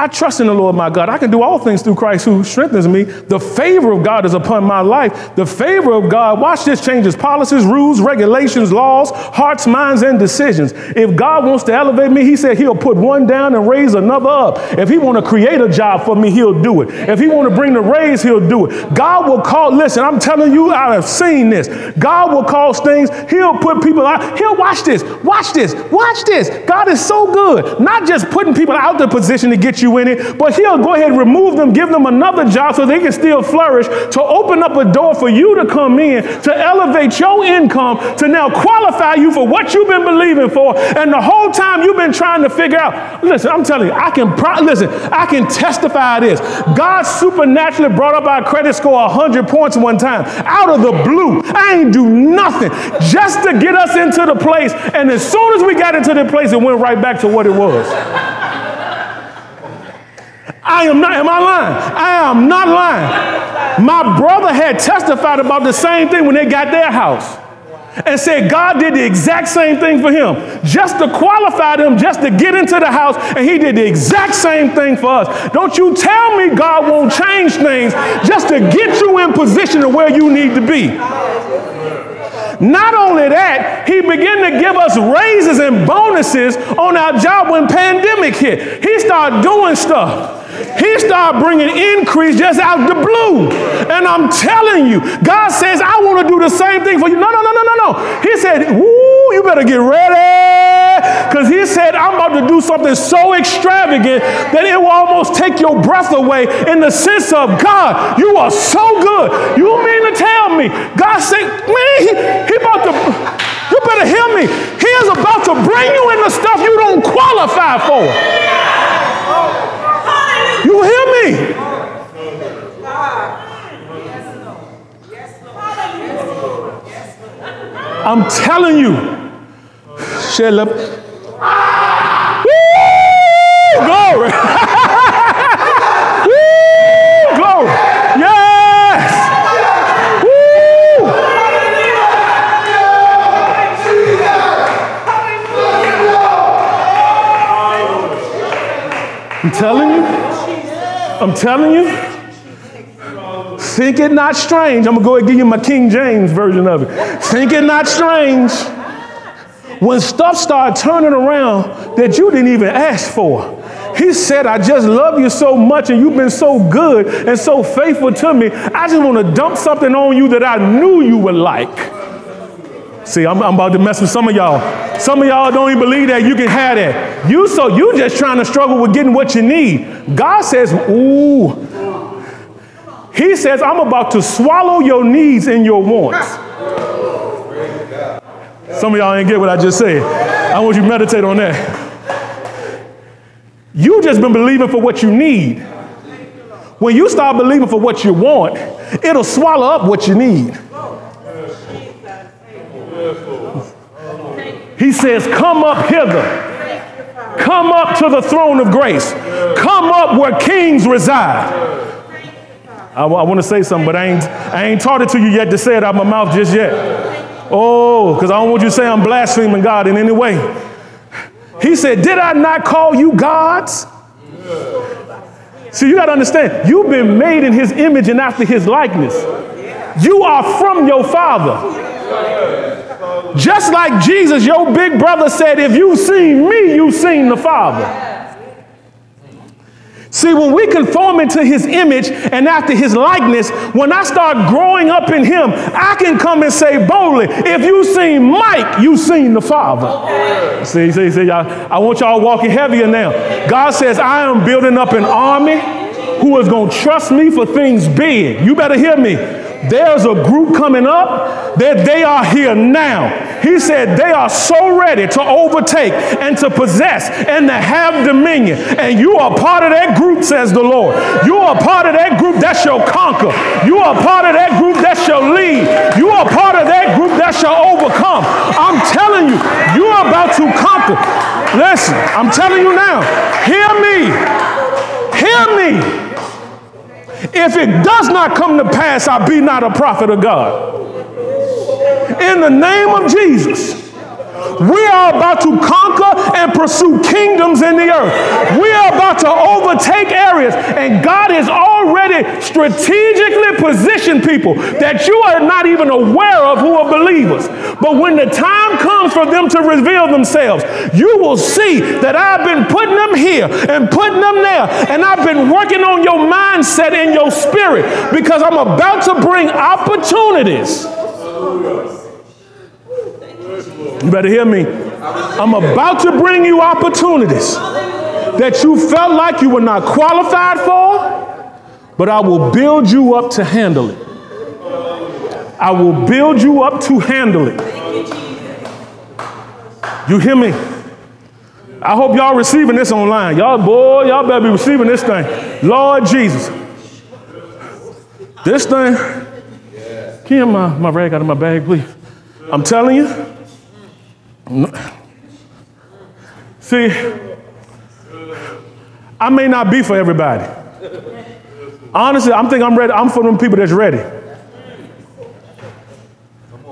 I trust in the Lord my God. I can do all things through Christ who strengthens me. The favor of God is upon my life. The favor of God, watch this, changes policies, rules, regulations, laws, hearts, minds, and decisions. If God wants to elevate me, he said he'll put one down and raise another up. If he want to create a job for me, he'll do it. If he want to bring the raise, he'll do it. God will call, listen, I'm telling you, I have seen this. God will cause things, he'll put people out. He'll watch this, watch this, watch this. God is so good. Not just putting people out the position to get you you in it, but he'll go ahead remove them, give them another job so they can still flourish, to open up a door for you to come in, to elevate your income, to now qualify you for what you've been believing for. And the whole time you've been trying to figure out, listen, I'm telling you, I can, pro- listen, I can testify this. God supernaturally brought up our credit score 100 points one time out of the blue. I ain't do nothing just to get us into the place. And as soon as we got into the place, it went right back to what it was. I am not, am I lying? I am not lying. My brother had testified about the same thing when they got their house and said God did the exact same thing for him just to qualify them, just to get into the house, and he did the exact same thing for us. Don't you tell me God won't change things just to get you in position to where you need to be. Not only that, he began to give us raises and bonuses on our job when pandemic hit, he started doing stuff. He started bringing increase just out the blue. And I'm telling you, God says, I want to do the same thing for you. No, no, no, no, no, no. He said, Woo, you better get ready. Because he said, I'm about to do something so extravagant that it will almost take your breath away in the sense of God, you are so good. You mean to tell me? God said, man, he, he about to, you better hear me. He is about to bring you into stuff you don't qualify for. I'm telling you. Shut up. Woo! Glory. Yes. I'm telling you. I'm telling you. Think it not strange. I'm gonna go and give you my King James version of it. Think it not strange when stuff started turning around that you didn't even ask for. He said, I just love you so much and you've been so good and so faithful to me. I just want to dump something on you that I knew you would like. See, I'm, I'm, about to mess with some of y'all. Some of y'all don't even believe that you can have that. You so you just trying to struggle with getting what you need. God says, ooh. He says, I'm about to swallow your needs and your wants. Some of y'all ain't get what I just said. I want you to meditate on that. You just been believing for what you need. When you start believing for what you want, it'll swallow up what you need. He says, Come up hither. Come up to the throne of grace. Come up where kings reside. I, I want to say something, but I ain't, I ain't taught it to you yet to say it out of my mouth just yet. Oh, because I don't want you to say I'm blaspheming God in any way. He said, Did I not call you gods? See, you got to understand, you've been made in his image and after his likeness. You are from your father. Just like Jesus, your big brother said, if you've seen me, you've seen the Father. See, when we conform into his image and after his likeness, when I start growing up in him, I can come and say boldly, if you've seen Mike, you've seen the Father. See, see, see, I, I want y'all walking heavier now. God says, I am building up an army who is going to trust me for things big. You better hear me. There's a group coming up that they are here now. He said they are so ready to overtake and to possess and to have dominion. And you are part of that group, says the Lord. You are part of that group that shall conquer. You are part of that group that shall lead. You are part of that group that shall overcome. I'm telling you, you are about to conquer. Listen, I'm telling you now, hear me. Hear me. If it does not come to pass, I be not a prophet of God. In the name of Jesus. We are about to conquer and pursue kingdoms in the earth. We are about to overtake areas, and God has already strategically positioned people that you are not even aware of who are believers. But when the time comes for them to reveal themselves, you will see that I've been putting them here and putting them there, and I've been working on your mindset and your spirit because I'm about to bring opportunities you better hear me. I'm about to bring you opportunities that you felt like you were not qualified for, but I will build you up to handle it. I will build you up to handle it. You hear me? I hope y'all receiving this online. Y'all, boy, y'all better be receiving this thing. Lord Jesus. This thing. Can my, my rag out of my bag, please? I'm telling you, See, I may not be for everybody. Honestly, I'm thinking I'm ready. I'm for them people that's ready.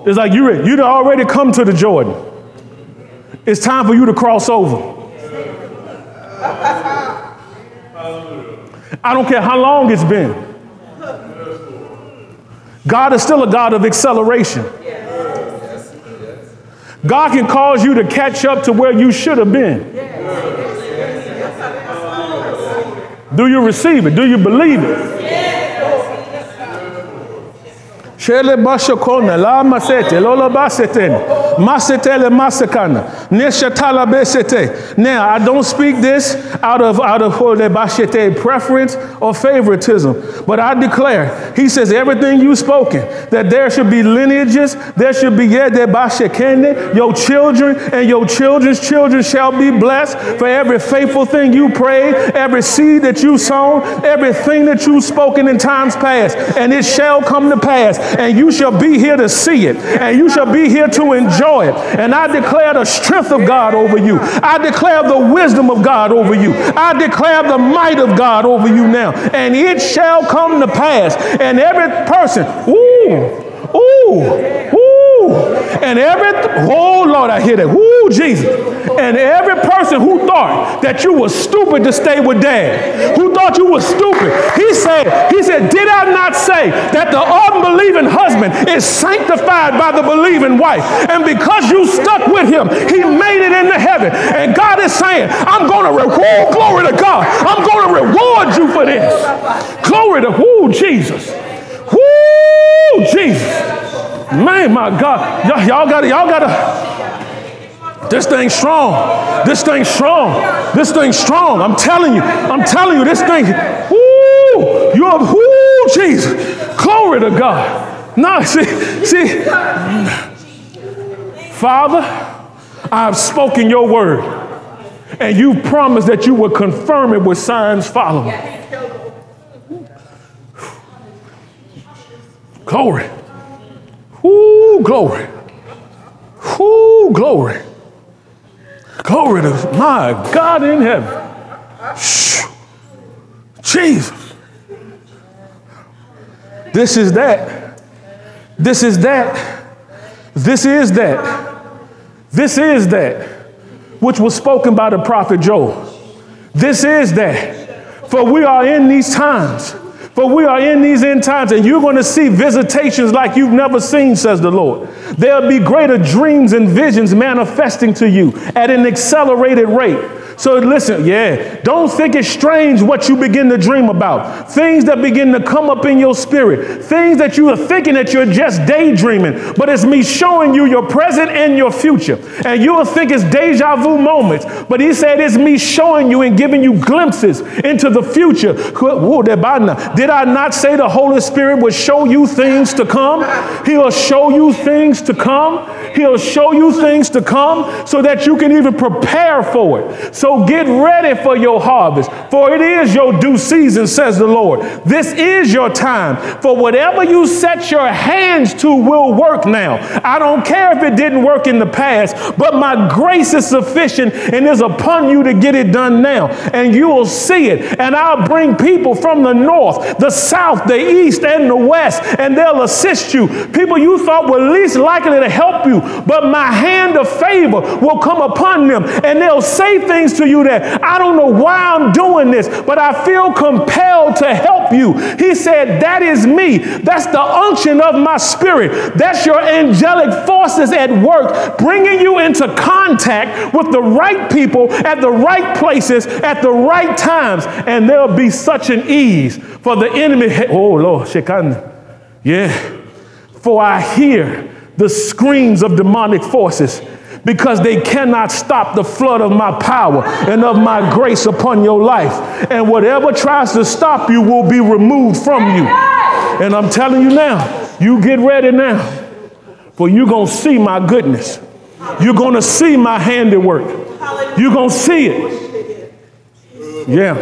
It's like you ready. You'd already come to the Jordan. It's time for you to cross over. I don't care how long it's been. God is still a God of acceleration. God can cause you to catch up to where you should have been. Do you receive it? Do you believe it? Shele bashokona la masete lola baseten masetele masekana neshatala besete. Now I don't speak this out of out of bashete preference or favoritism, but I declare. He says everything you've spoken that there should be lineages, there should be yede bashekene. Your children and your children's children shall be blessed for every faithful thing you prayed, every seed that you sown, everything that you've spoken in times past, and it shall come to pass and you shall be here to see it, and you shall be here to enjoy it. And I declare the strength of God over you. I declare the wisdom of God over you. I declare the might of God over you now. And it shall come to pass. And every person, ooh, ooh, ooh, and every, oh Lord, I hear that. Ooh, Jesus. And every person who thought that you were stupid to stay with dad, who thought you were stupid, he said, he said, did I not say that the unbelieving husband is sanctified by the believing wife? And because you stuck with him, he made it into heaven. And God is saying, I'm going to reward, glory to God. I'm going to reward you for this. Glory to, who Jesus. Woo, Jesus. Man, my God. Y'all got to, y'all got to. This thing's strong. This thing's strong. This thing's strong. I'm telling you. I'm telling you, this thing. Woo! You're, woo, Jesus. Glory to God. No, see, see. Father, I've spoken your word, and you promised that you would confirm it with signs following. Glory. Whoo, glory. Whoo, glory. Glory to my God in heaven. Shh. Jesus. This is that. This is that. This is that. This is that which was spoken by the prophet Joel. This is that. For we are in these times for we are in these end times, and you're going to see visitations like you've never seen, says the Lord. There'll be greater dreams and visions manifesting to you at an accelerated rate. So listen, yeah, don't think it's strange what you begin to dream about. Things that begin to come up in your spirit. Things that you are thinking that you're just daydreaming, but it's me showing you your present and your future. And you'll think it's deja vu moments, but he said it's me showing you and giving you glimpses into the future. Did I not say the Holy Spirit would show you things to come? He'll show you things to come. He'll show you things to come so that you can even prepare for it. So so get ready for your harvest, for it is your due season, says the Lord. This is your time, for whatever you set your hands to will work now. I don't care if it didn't work in the past, but my grace is sufficient and is upon you to get it done now. And you will see it. And I'll bring people from the north, the south, the east, and the west, and they'll assist you. People you thought were least likely to help you, but my hand of favor will come upon them, and they'll say things to you that I don't know why I'm doing this, but I feel compelled to help you. He said, That is me. That's the unction of my spirit. That's your angelic forces at work, bringing you into contact with the right people at the right places at the right times. And there'll be such an ease for the enemy. Oh, Lord, Shekan. Yeah. For I hear the screams of demonic forces because they cannot stop the flood of my power and of my grace upon your life. And whatever tries to stop you will be removed from you. And I'm telling you now, you get ready now, for you're going to see my goodness. You're going to see my handiwork. You're going to see it. Yeah.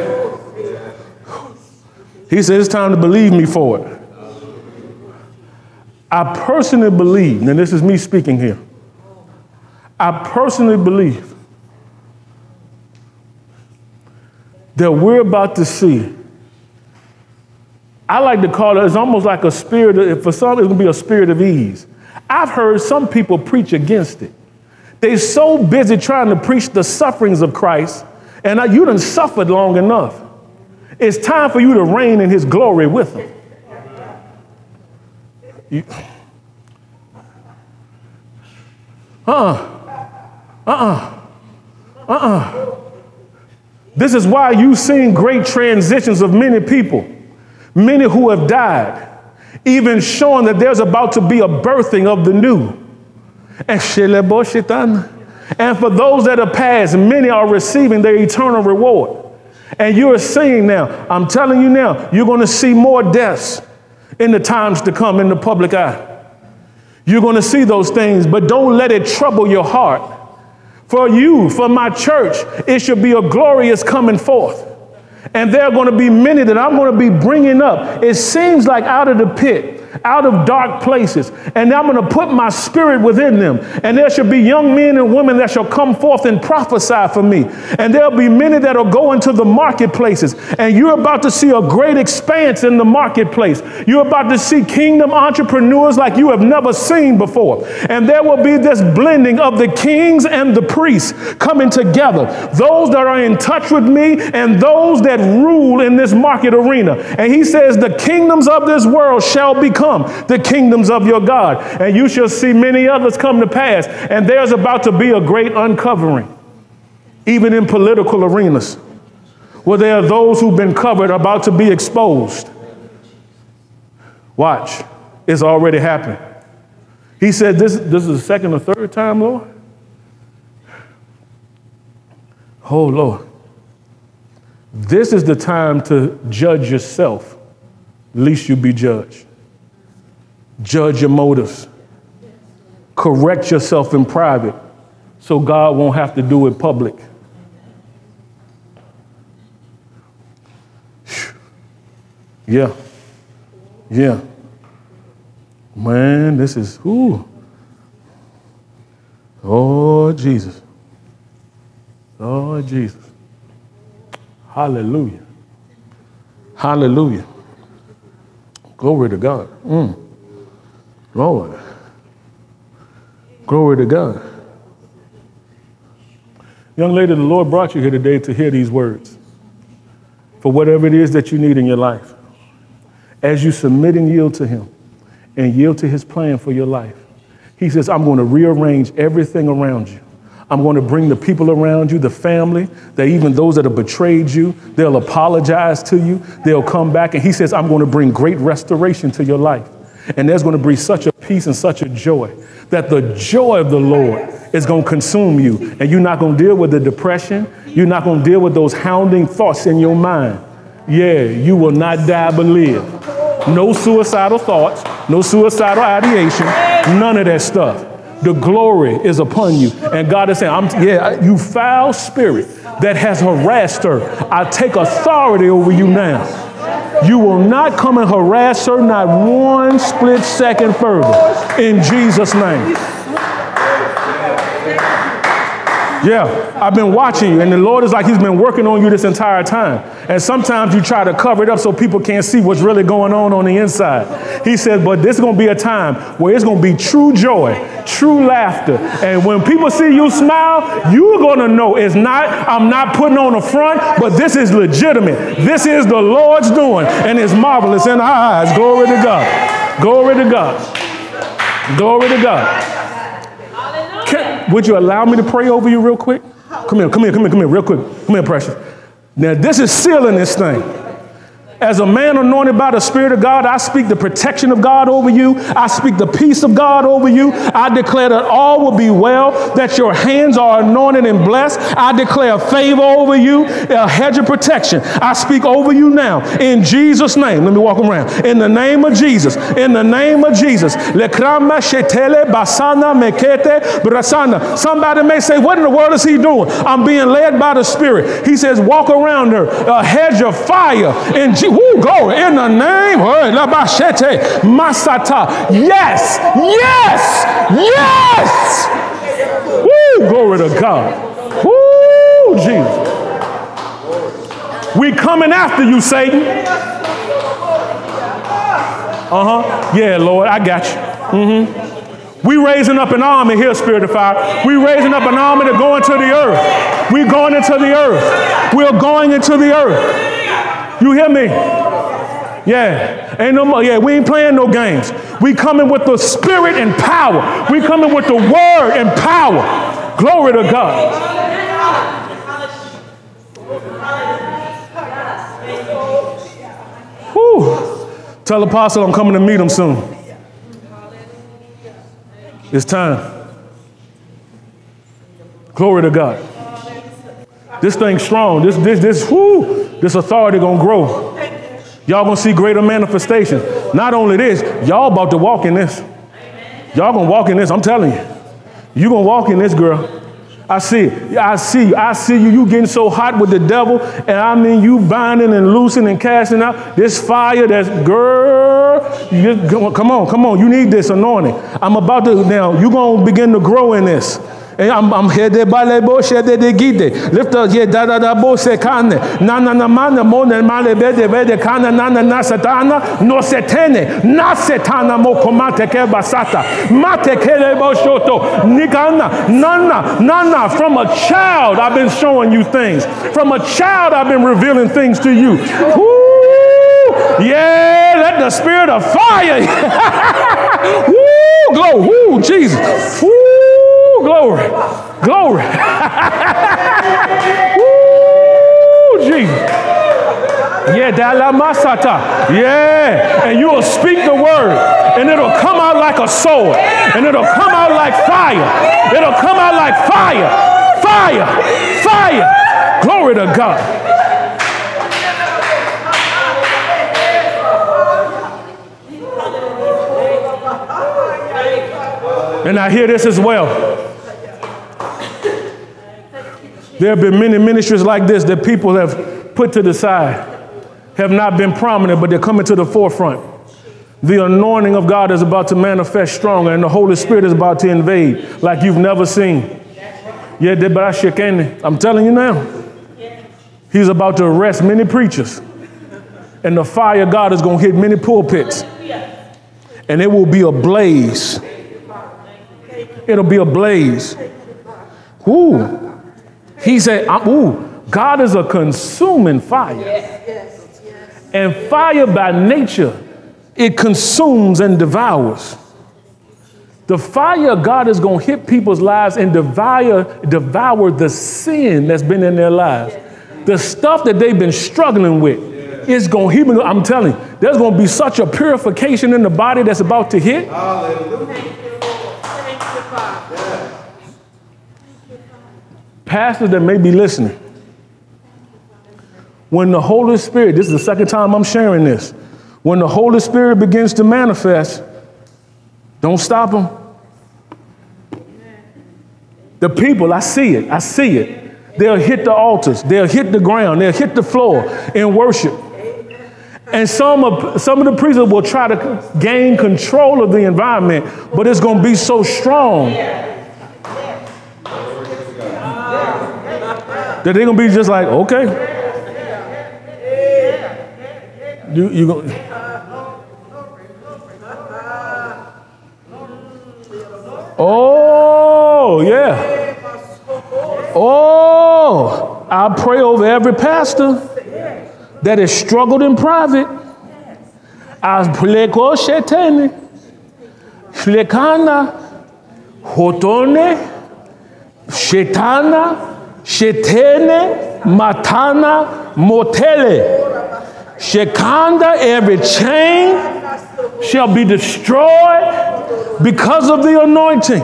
He said, It's time to believe me for it. I personally believe, and this is me speaking here, I personally believe that we're about to see. I like to call it, it's almost like a spirit, of, for some, it's gonna be a spirit of ease. I've heard some people preach against it. They're so busy trying to preach the sufferings of Christ, and you done suffered long enough. It's time for you to reign in his glory with him. You, uh-uh. Uh-uh. Uh-uh. This is why you've seen great transitions of many people, many who have died, even showing that there's about to be a birthing of the new. And for those that are past, many are receiving their eternal reward. And you are seeing now, I'm telling you now, you're going to see more deaths in the times to come in the public eye. You're going to see those things, but don't let it trouble your heart. For you, for my church, it should be a glorious coming forth. And there are going to be many that I'm going to be bringing up. It seems like out of the pit out of dark places, and I'm going to put my spirit within them. And there shall be young men and women that shall come forth and prophesy for me. And there'll be many that'll go into the marketplaces, and you're about to see a great expanse in the marketplace. You're about to see kingdom entrepreneurs like you have never seen before. And there will be this blending of the kings and the priests coming together. Those that are in touch with me and those that rule in this market arena. And he says, The kingdoms of this world shall become the kingdoms of your God. And you shall see many others come to pass. And there's about to be a great uncovering, even in political arenas, where there are those who've been covered about to be exposed. Watch, it's already happened. He said, This, this is the second or third time, Lord? Oh, Lord. This is the time to judge yourself, lest you be judged. Judge your motives. Correct yourself in private so God won't have to do it public. Yeah. Yeah. Man, this is, ooh. Oh, Jesus. Oh, Jesus. Hallelujah. Hallelujah. Glory to God. Mm. Lord. Glory to God. Young lady, the Lord brought you here today to hear these words. For whatever it is that you need in your life, as you submit and yield to Him and yield to His plan for your life, He says, I'm going to rearrange everything around you. I'm going to bring the people around you, the family, that even those that have betrayed you, they'll apologize to you. They'll come back. And He says, I'm going to bring great restoration to your life. And there's going to be such a peace and such a joy that the joy of the Lord is going to consume you. And you're not going to deal with the depression. You're not going to deal with those hounding thoughts in your mind. Yeah, you will not die but live. No suicidal thoughts, no suicidal ideation, none of that stuff. The glory is upon you. And God is saying, I'm, yeah, you foul spirit that has harassed her, I take authority over you now. You will not come and harass her not one split second further. In Jesus' name. Yeah, I've been watching you, and the Lord is like He's been working on you this entire time. And sometimes you try to cover it up so people can't see what's really going on on the inside. He said, but this is going to be a time where it's going to be true joy, true laughter. And when people see you smile, you're going to know it's not, I'm not putting on a front, but this is legitimate. This is the Lord's doing, and it's marvelous in our eyes. Glory to God. Glory to God. Glory to God. Would you allow me to pray over you real quick? Come here, come here, come here, come here, real quick. Come here, precious. Now, this is sealing this thing. As a man anointed by the Spirit of God, I speak the protection of God over you. I speak the peace of God over you. I declare that all will be well, that your hands are anointed and blessed. I declare favor over you, a hedge of protection. I speak over you now in Jesus' name. Let me walk around. In the name of Jesus. In the name of Jesus. Somebody may say, What in the world is he doing? I'm being led by the Spirit. He says, Walk around her, a hedge of fire in Jesus. Woo, go In the name Masata. Yes, yes, yes. Woo, glory to God. Woo, Jesus. We coming after you, Satan. Uh-huh. Yeah, Lord, I got you. Mm-hmm. We raising up an army here, Spirit of Fire. We raising up an army to go into the earth. We going into the earth. We're going into the earth. You hear me? Yeah. Ain't no more. Yeah, we ain't playing no games. We coming with the spirit and power. We coming with the word and power. Glory to God. Whew. Tell Apostle I'm coming to meet him soon. It's time. Glory to God. This thing's strong. This, this, this, whoo, this authority gonna grow. Y'all gonna see greater manifestations. Not only this, y'all about to walk in this. Y'all gonna walk in this, I'm telling you. You gonna walk in this, girl. I see it. I see you. I see you. You getting so hot with the devil, and I mean you binding and loosing and casting out this fire. That's girl. You just, come on, come on. You need this anointing. I'm about to now. You gonna begin to grow in this. Eh, I'm I'm here de bale bo she de de gide. Lift up here da da da bo se kane. Na na na mana mo ne male be de be de kana na na na satana no setene na setana mo komate ke basata. Mate kele bo shoto. Nikana nana nana. From a child I've been showing you things. From a child I've been revealing things to you. Woo! Yeah, let the spirit of fire. Woo! Glow. Woo! Jesus. Woo! Glory, glory. Woo, Jesus. Yeah, dalamasata. Yeah, and you will speak the word, and it'll come out like a sword, and it'll come out like fire. It'll come out like fire, fire, fire. Glory to God. And I hear this as well. There have been many ministries like this that people have put to the side, have not been prominent, but they're coming to the forefront. The anointing of God is about to manifest stronger, and the Holy Spirit is about to invade like you've never seen. Yeah, I'm telling you now. He's about to arrest many preachers, and the fire of God is going to hit many pulpits, and it will be a blaze it'll be a blaze. He said, Ooh, God is a consuming fire. And fire by nature, it consumes and devours. The fire of God is going to hit people's lives and devour, devour the sin that's been in their lives. The stuff that they've been struggling with is going to, I'm telling you, there's going to be such a purification in the body that's about to hit. Hallelujah. Pastors that may be listening, when the Holy Spirit, this is the second time I'm sharing this, when the Holy Spirit begins to manifest, don't stop them. The people, I see it, I see it. They'll hit the altars, they'll hit the ground, they'll hit the floor in worship. And some of, some of the priests will try to gain control of the environment, but it's going to be so strong that they're going to be just like, okay. You, you gonna Oh, yeah. Oh, I pray over every pastor that has struggled in private. As pleko shetene, flekana, hotone, shetana, shetene, matana, motele. Shekanda, every chain shall be destroyed because of the anointing.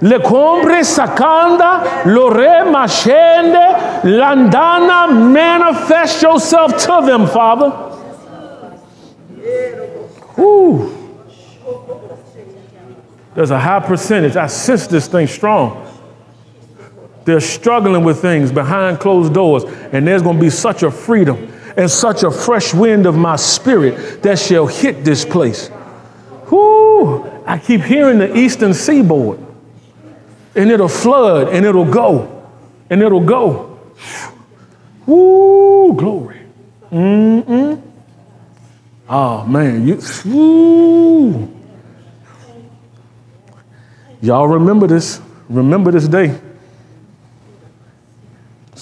Le combre sakanda, lore mashende, landana, manifest yourself to them, Father. Ooh. There's a high percentage. I sense this thing strong. They're struggling with things behind closed doors, and there's going to be such a freedom and such a fresh wind of my spirit that shall hit this place. Whoo! I keep hearing the eastern seaboard and it'll flood and it'll go and it'll go. Woo, glory. Mm-mm. Oh man, you woo. Y'all remember this. Remember this day.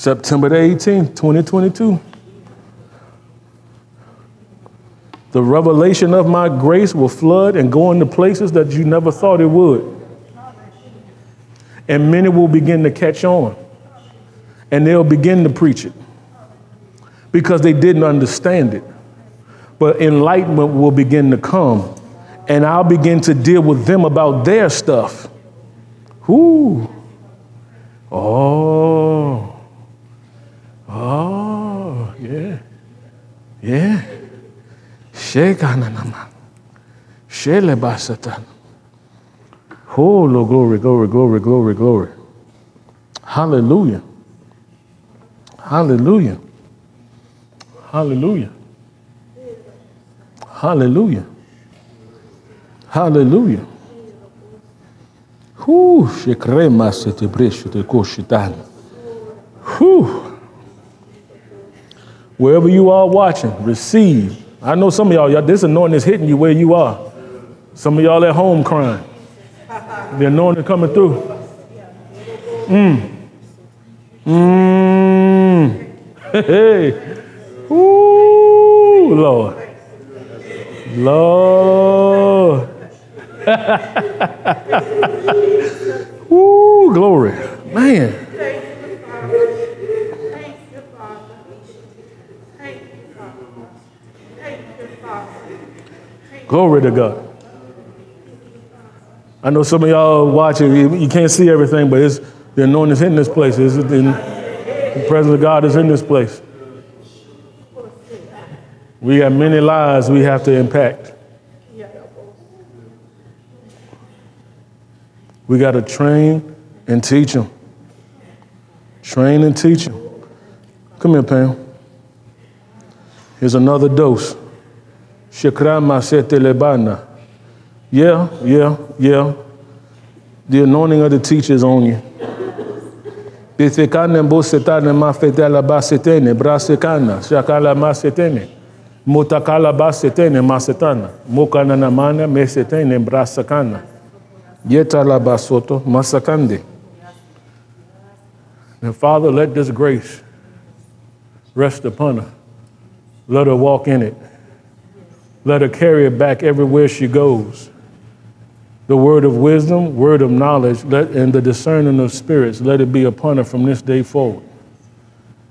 September the 18th, 2022. The revelation of my grace will flood and go into places that you never thought it would and many will begin to catch on and they'll begin to preach it because they didn't understand it. but enlightenment will begin to come. And I'll begin to deal with them about their stuff. Whoo. Oh. Oh, yeah. Yeah. Shekananama. Shelebasatan. Oh, glory, glory, glory, glory, glory. Hallelujah. Hallelujah. Hallelujah. Hallelujah. Hallelujah. Whew, shekrema sete breshu te koshitan. Whew. Wherever you are watching, receive. I know some of y'all, y'all, this anointing is hitting you where you are. Some of y'all at home crying. The anointing coming through. Mm. Mmm. Hey. Ooh, Lord. Lord. Ooh, glory. Man. Glory to God. I know some of y'all watching, you can't see everything, but it's the anointing is in this place. It's in, the presence of God is in this place. We got many lives we have to impact. We got to train and teach them. Train and teach them. Come here, Pam. Here's another dose. Shakrama lebana. Yeah, yeah, yeah. The anointing of the teacher is on you. Bifikane bosetane mafetela basetene, brasekana, shakala masetene. Mutakala basetene masetana. Mukana namana mesetene brasakana. Yetala basoto masakande. And Father, let this grace rest upon her. Let her walk in it. Let her carry it back everywhere she goes the word of wisdom, word of knowledge, let, and the discerning of spirits, let it be upon her from this day forward.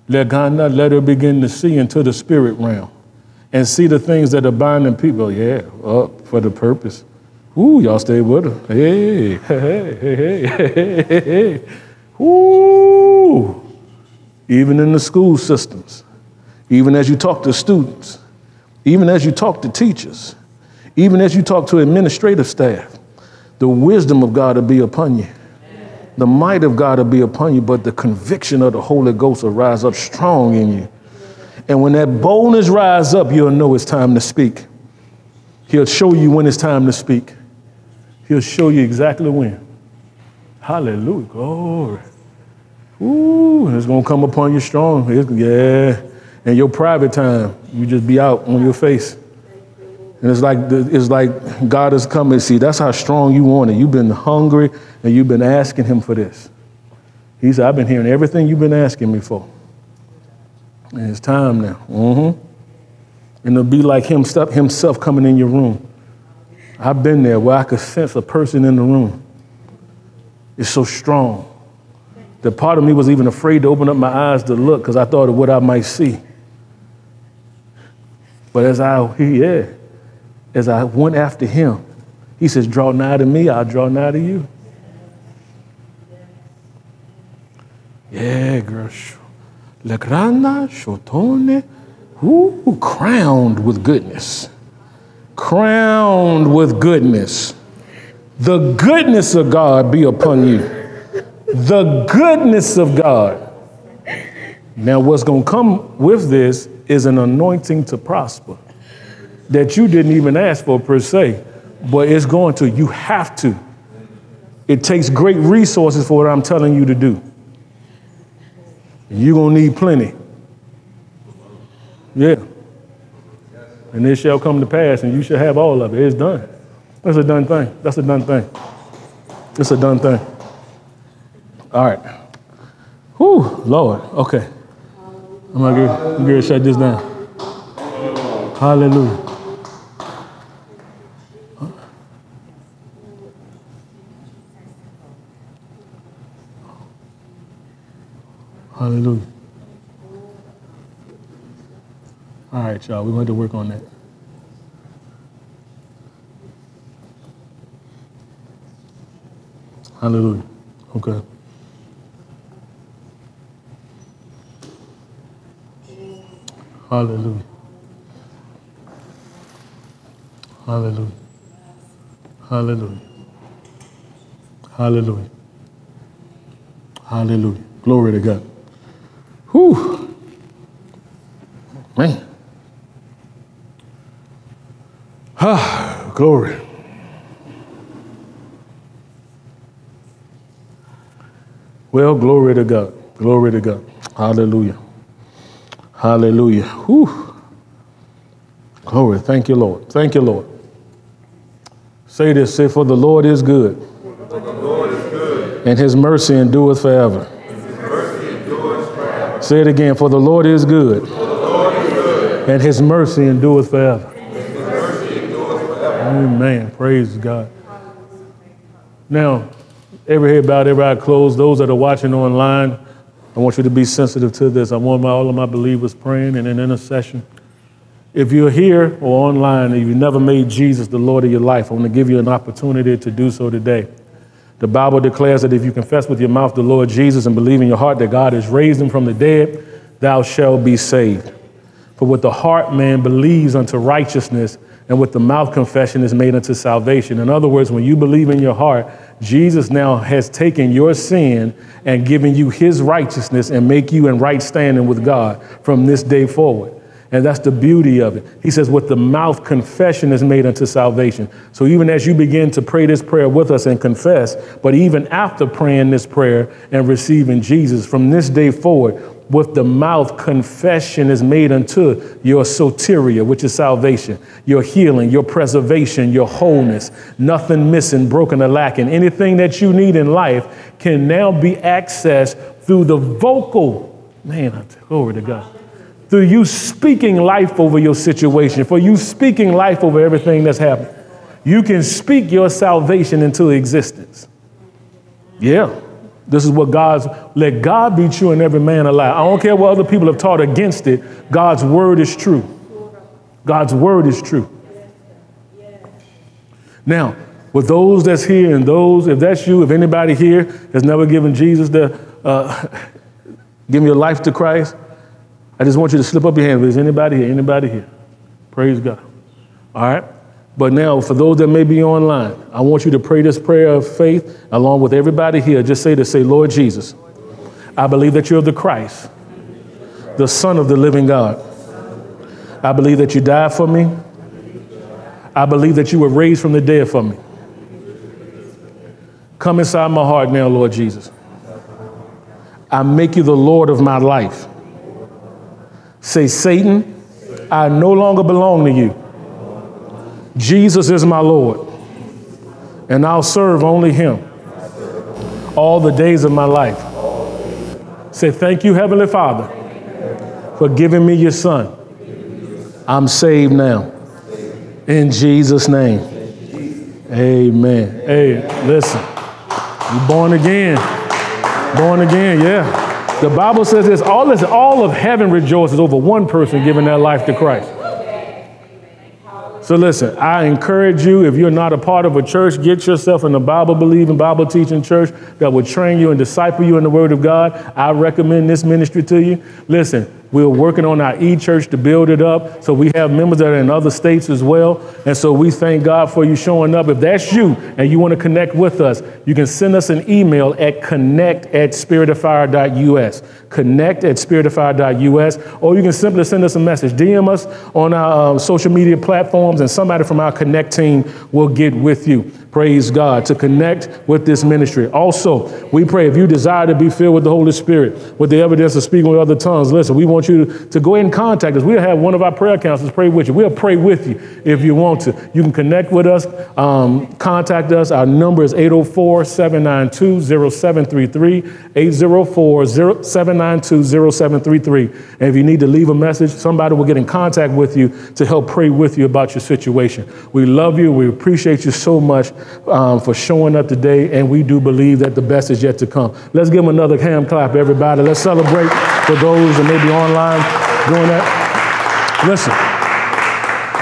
Let God not let her begin to see into the spirit realm and see the things that are binding people. Yeah, up for the purpose. Ooh, y'all stay with her. Hey, hey, hey, hey, hey, hey, hey. Ooh. Even in the school systems, even as you talk to students, even as you talk to teachers, even as you talk to administrative staff, the wisdom of God will be upon you. The might of God will be upon you, but the conviction of the Holy Ghost will rise up strong in you. And when that boldness rise up, you'll know it's time to speak. He'll show you when it's time to speak. He'll show you exactly when. Hallelujah. Glory. Ooh, it's going to come upon you strong. It's, yeah. And your private time, you just be out on your face. And it's like, it's like God has come and see, that's how strong you want it. You've been hungry and you've been asking him for this. He said, I've been hearing everything you've been asking me for. And it's time now. Mm-hmm. And it'll be like him, himself coming in your room. I've been there where I could sense a person in the room. It's so strong. That part of me was even afraid to open up my eyes to look because I thought of what I might see. But as I, yeah, as I went after him, he says, Draw nigh to me, I'll draw nigh to you. Yeah, girl. Legrana, Shotone, who crowned with goodness. Crowned with goodness. The goodness of God be upon you. The goodness of God. Now, what's going to come with this is an anointing to prosper that you didn't even ask for per se, but it's going to. You have to. It takes great resources for what I'm telling you to do. You're going to need plenty. Yeah. And it shall come to pass, and you shall have all of it. It's done. That's a done thing. That's a done thing. It's a done thing. All right. Whew, Lord. Okay. I'm going to girl shut this down. Hallelujah. Hallelujah. All right, y'all, we're going to work on that. Hallelujah. Okay. Hallelujah. Hallelujah. Hallelujah. Hallelujah. Hallelujah. Glory to God. Whew. Man. Ah, glory. Well, glory to God. Glory to God. Hallelujah. Hallelujah. Whew. Glory. Thank you, Lord. Thank you, Lord. Say this. Say, for the Lord is good. Lord is good. And his mercy endureth forever. Say it again. For the Lord is good. And his mercy endureth forever. forever. Amen. Praise God. Now, every head bowed, every eye closed. Those that are watching online, I want you to be sensitive to this. I want my, all of my believers praying and in intercession. If you're here or online and you've never made Jesus the Lord of your life, I want to give you an opportunity to do so today. The Bible declares that if you confess with your mouth the Lord Jesus and believe in your heart that God has raised him from the dead, thou shalt be saved. For with the heart man believes unto righteousness, and with the mouth confession is made unto salvation. In other words, when you believe in your heart, Jesus now has taken your sin and given you his righteousness and make you in right standing with God from this day forward. And that's the beauty of it. He says, with the mouth, confession is made unto salvation. So even as you begin to pray this prayer with us and confess, but even after praying this prayer and receiving Jesus, from this day forward, with the mouth, confession is made unto your soteria, which is salvation, your healing, your preservation, your wholeness, nothing missing, broken, or lacking. Anything that you need in life can now be accessed through the vocal, man, glory to God, through you speaking life over your situation, for you speaking life over everything that's happened. You can speak your salvation into existence. Yeah. This is what God's, let God be true and every man a lie. I don't care what other people have taught against it. God's word is true. God's word is true. Now, with those that's here and those, if that's you, if anybody here has never given Jesus the, uh, give your life to Christ, I just want you to slip up your hand. Is anybody here? Anybody here? Praise God. All right. But now, for those that may be online, I want you to pray this prayer of faith along with everybody here. Just say to say, Lord Jesus, I believe that you're the Christ, the Son of the living God. I believe that you died for me. I believe that you were raised from the dead for me. Come inside my heart now, Lord Jesus. I make you the Lord of my life. Say, Satan, I no longer belong to you. Jesus is my Lord, and I'll serve only Him all the days of my life. Say, Thank you, Heavenly Father, for giving me your Son. I'm saved now. In Jesus' name. Amen. Hey, listen, you're born again. Born again, yeah. The Bible says this all, all of heaven rejoices over one person giving their life to Christ. So listen, I encourage you, if you're not a part of a church, get yourself in a Bible believing, Bible teaching church that will train you and disciple you in the Word of God. I recommend this ministry to you. Listen, we're working on our e-church to build it up. So we have members that are in other states as well. And so we thank God for you showing up. If that's you and you want to connect with us, you can send us an email at connect at spiritoffire.us. Connect at spiritoffire.us. Or you can simply send us a message. DM us on our uh, social media platforms and somebody from our Connect team will get with you. Praise God to connect with this ministry. Also, we pray if you desire to be filled with the Holy Spirit, with the evidence of speaking with other tongues, listen, we want you to, to go ahead and contact us. We'll have one of our prayer counselors pray with you. We'll pray with you if you want to. You can connect with us, um, contact us. Our number is 804 792 0733. 804 792 0733. And if you need to leave a message, somebody will get in contact with you to help pray with you about your situation. We love you. We appreciate you so much um, for showing up today, and we do believe that the best is yet to come. Let's give them another hand clap, everybody. Let's celebrate for those that may be online doing that. Listen,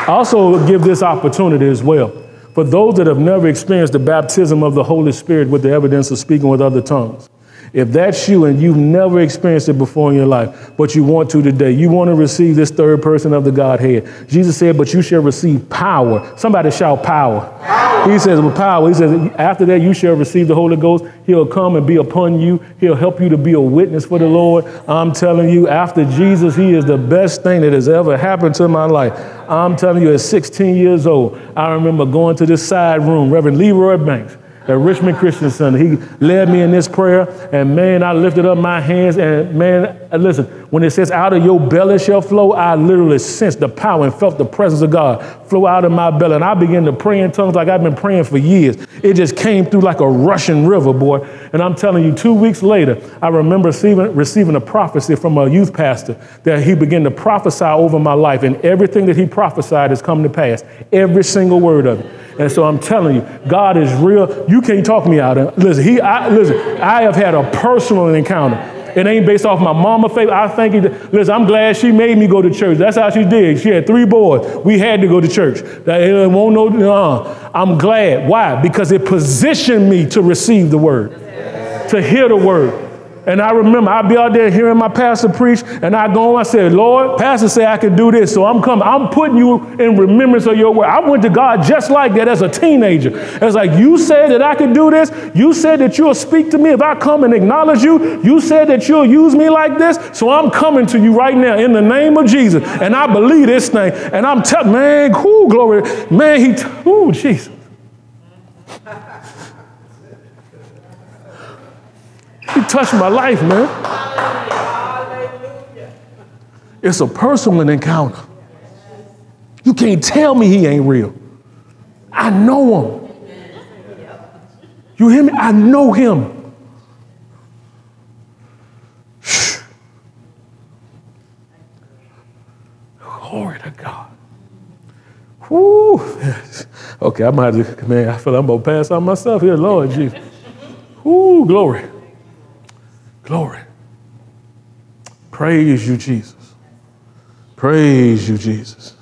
also give this opportunity as well. For those that have never experienced the baptism of the Holy Spirit with the evidence of speaking with other tongues, if that's you and you've never experienced it before in your life, but you want to today, you want to receive this third person of the Godhead. Jesus said, But you shall receive power. Somebody shout power. power. He says, With power. He says, After that, you shall receive the Holy Ghost. He'll come and be upon you. He'll help you to be a witness for the Lord. I'm telling you, after Jesus, He is the best thing that has ever happened to my life. I'm telling you, at 16 years old, I remember going to this side room, Reverend Leroy Banks at Richmond Christian Center. He led me in this prayer, and man, I lifted up my hands, and man, listen, when it says out of your belly shall flow, I literally sensed the power and felt the presence of God flow out of my belly. And I began to pray in tongues like I've been praying for years. It just came through like a rushing river, boy. And I'm telling you, two weeks later, I remember receiving, receiving a prophecy from a youth pastor that he began to prophesy over my life, and everything that he prophesied has come to pass, every single word of it. And so I'm telling you, God is real. You can't talk me out of it. Listen, he, I, listen, I have had a personal encounter. It ain't based off my mama faith. I thank you. listen, I'm glad she made me go to church. That's how she did. She had three boys. We had to go to church. That won't know. Uh, I'm glad. Why? Because it positioned me to receive the word, to hear the word. And I remember I'd be out there hearing my pastor preach, and I go I said, Lord, pastor say I can do this, so I'm coming. I'm putting you in remembrance of your word. I went to God just like that as a teenager. It's like, you said that I could do this. You said that you'll speak to me if I come and acknowledge you. You said that you'll use me like this, so I'm coming to you right now in the name of Jesus. And I believe this thing. And I'm telling, man, cool, glory. Man, he, ooh, Jesus. He touched my life, man. It's a personal encounter. You can't tell me he ain't real. I know him. You hear me? I know him. Glory to God. Whoo. Okay, I might have to, man, I feel I'm going to pass on myself here, Lord Jesus. Whoo, glory. Glory. Praise you, Jesus. Praise you, Jesus.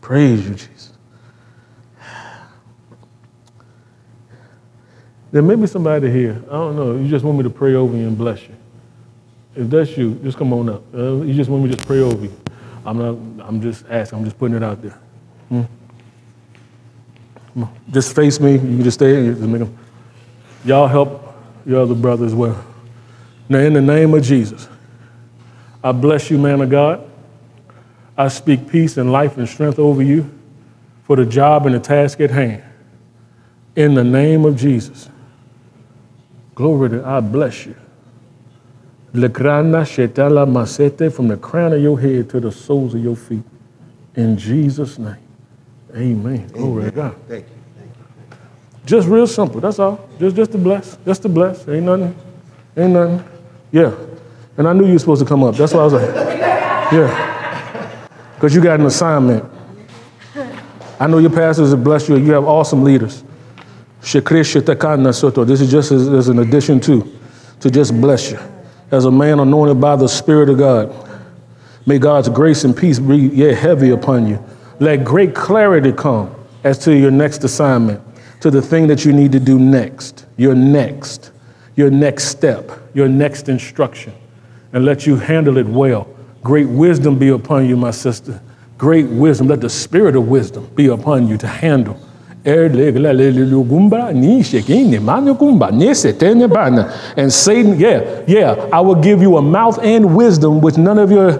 Praise you, Jesus. There may be somebody here. I don't know. You just want me to pray over you and bless you. If that's you, just come on up. Uh, you just want me to just pray over you. I'm not. I'm just asking. I'm just putting it out there. Hmm? Just face me. You can just stay. Just make them. Y'all help your other brother as well. Now, in the name of Jesus, I bless you, man of God. I speak peace and life and strength over you for the job and the task at hand. In the name of Jesus. Glory to I bless you. shetala masete from the crown of your head to the soles of your feet. In Jesus' name. Amen. Glory to God. Thank you. Just real simple. That's all. Just just to bless. Just to bless. Ain't nothing. Ain't nothing. Yeah. And I knew you were supposed to come up. That's why I was like, yeah. Because you got an assignment. I know your pastors have blessed you. You have awesome leaders. This is just as, as an addition to, to just bless you. As a man anointed by the Spirit of God, may God's grace and peace be yeah, heavy upon you. Let great clarity come as to your next assignment to the thing that you need to do next, your next, your next step, your next instruction, and let you handle it well. Great wisdom be upon you, my sister. Great wisdom. Let the spirit of wisdom be upon you to handle. And Satan, yeah, yeah, I will give you a mouth and wisdom which none of your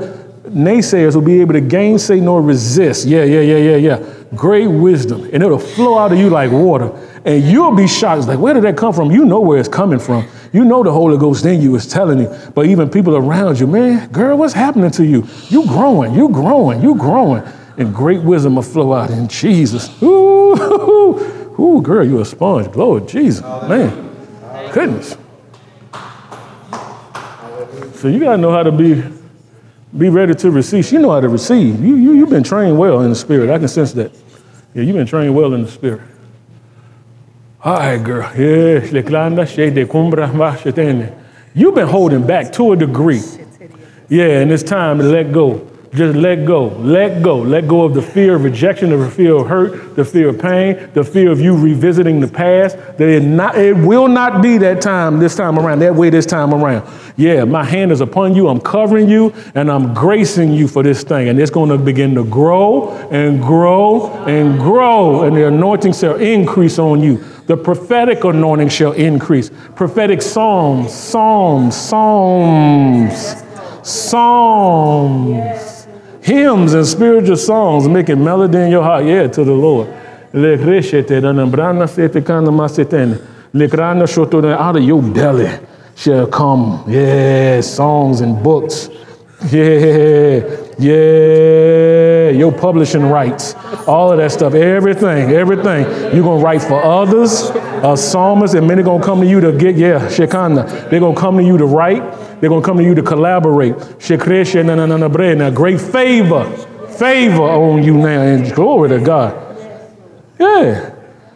naysayers will be able to gainsay nor resist. Yeah, yeah, yeah, yeah, yeah. Great wisdom. And it'll flow out of you like water. And you'll be shocked. It's like, where did that come from? You know where it's coming from. You know the Holy Ghost in you is telling you. But even people around you, man, girl, what's happening to you? You growing, you growing, you growing. And great wisdom will flow out in Jesus. Ooh, ooh, ooh girl, you a sponge. Glory, Jesus. Man, goodness. So you got to know how to be be ready to receive. She know how to receive. You, you, you've been trained well in the spirit. I can sense that. Yeah, you've been trained well in the spirit. All right, girl. You've been holding back to a degree. Yeah, and it's time to let go. Just let go. Let go. Let go of the fear of rejection, the fear of hurt, the fear of pain, the fear of you revisiting the past. That it, not, it will not be that time this time around, that way this time around. Yeah, my hand is upon you. I'm covering you and I'm gracing you for this thing. And it's going to begin to grow and grow and grow. And the anointing shall increase on you. The prophetic anointing shall increase. Prophetic psalms, psalms, psalms, psalms hymns and spiritual songs, making melody in your heart, yeah, to the Lord. Out of your belly shall come, yeah, songs and books. Yeah, yeah, your publishing rights, all of that stuff, everything, everything. You're gonna write for others, uh, a psalmist, and many gonna come to you to get, yeah, Shekana. They're gonna come to you to write, they're going to come to you to collaborate. Now, great favor, favor on you now, and glory to God. Yeah.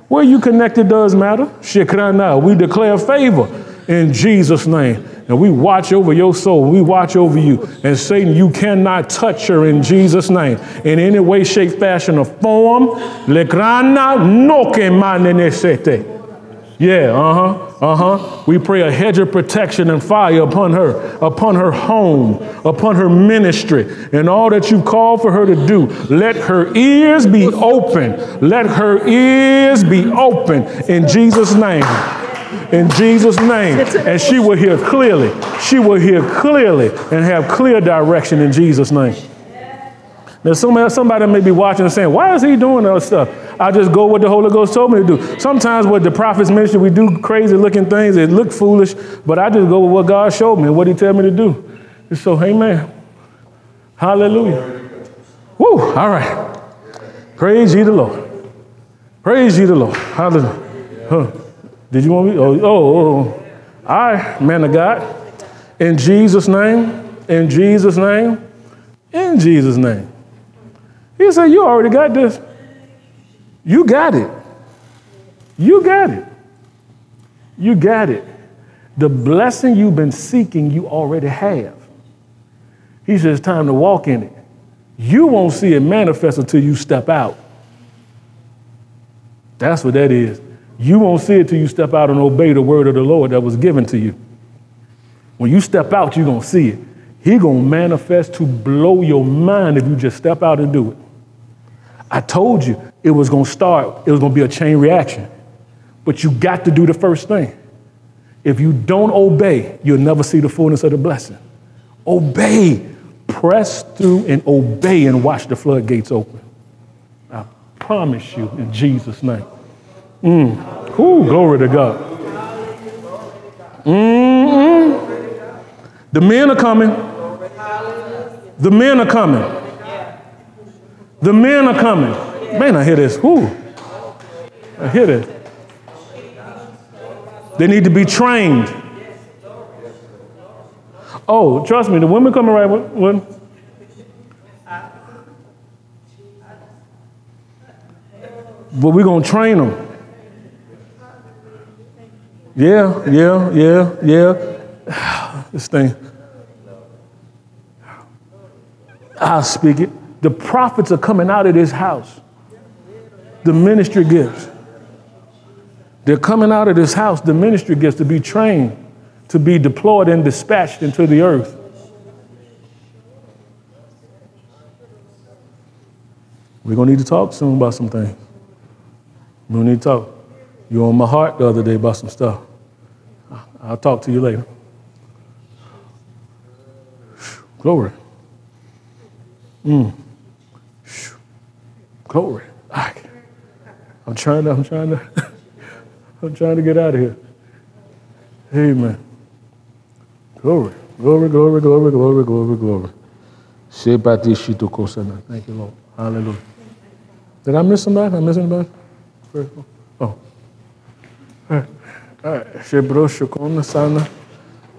Where you connected does matter. Shekrana. We declare favor in Jesus' name. And we watch over your soul. We watch over you. And Satan, you cannot touch her in Jesus' name. In any way, shape, fashion, or form. Lekrana noke manenesete. Yeah, uh huh, uh huh. We pray a hedge of protection and fire upon her, upon her home, upon her ministry, and all that you call for her to do. Let her ears be open. Let her ears be open in Jesus' name. In Jesus' name. And she will hear clearly. She will hear clearly and have clear direction in Jesus' name. Now, somebody, somebody may be watching and saying, Why is he doing all this stuff? I just go what the Holy Ghost told me to do. Sometimes with the prophet's ministry, we do crazy looking things. It look foolish, but I just go with what God showed me and what he tell me to do. And so, amen. Hallelujah. Woo, all right. Praise ye the Lord. Praise ye the Lord. Hallelujah. Huh. Did you want me? Oh, oh, oh. oh. All right, man of God. In Jesus' name, in Jesus' name, in Jesus' name. He said, You already got this. You got it. You got it. You got it. The blessing you've been seeking, you already have. He says, time to walk in it. You won't see it manifest until you step out. That's what that is. You won't see it till you step out and obey the word of the Lord that was given to you. When you step out, you're going to see it. He going to manifest to blow your mind if you just step out and do it. I told you it was going to start, it was going to be a chain reaction. But you got to do the first thing. If you don't obey, you'll never see the fullness of the blessing. Obey. Press through and obey and watch the floodgates open. I promise you in Jesus' name. Mm. Ooh, glory to God. Mm-hmm. The men are coming. The men are coming. The men are coming. Man, I hear this. Whoo. I hear this. They need to be trained. Oh, trust me, the women coming right. But we're going to train them. Yeah, yeah, yeah, yeah. This thing. I'll speak it. The prophets are coming out of this house. The ministry gifts. They're coming out of this house, the ministry gifts, to be trained, to be deployed and dispatched into the earth. We're going to need to talk soon about some things. We're going to need to talk. You were on my heart the other day about some stuff. I'll talk to you later. Glory. Mm. Glory. I'm trying to, I'm trying to, I'm trying to get out of here. Amen. Glory, glory, glory, glory, glory, glory, glory. Thank you, Lord. Hallelujah. Did I miss somebody? Did I miss anybody? Oh. All right. Shebro shukona sana.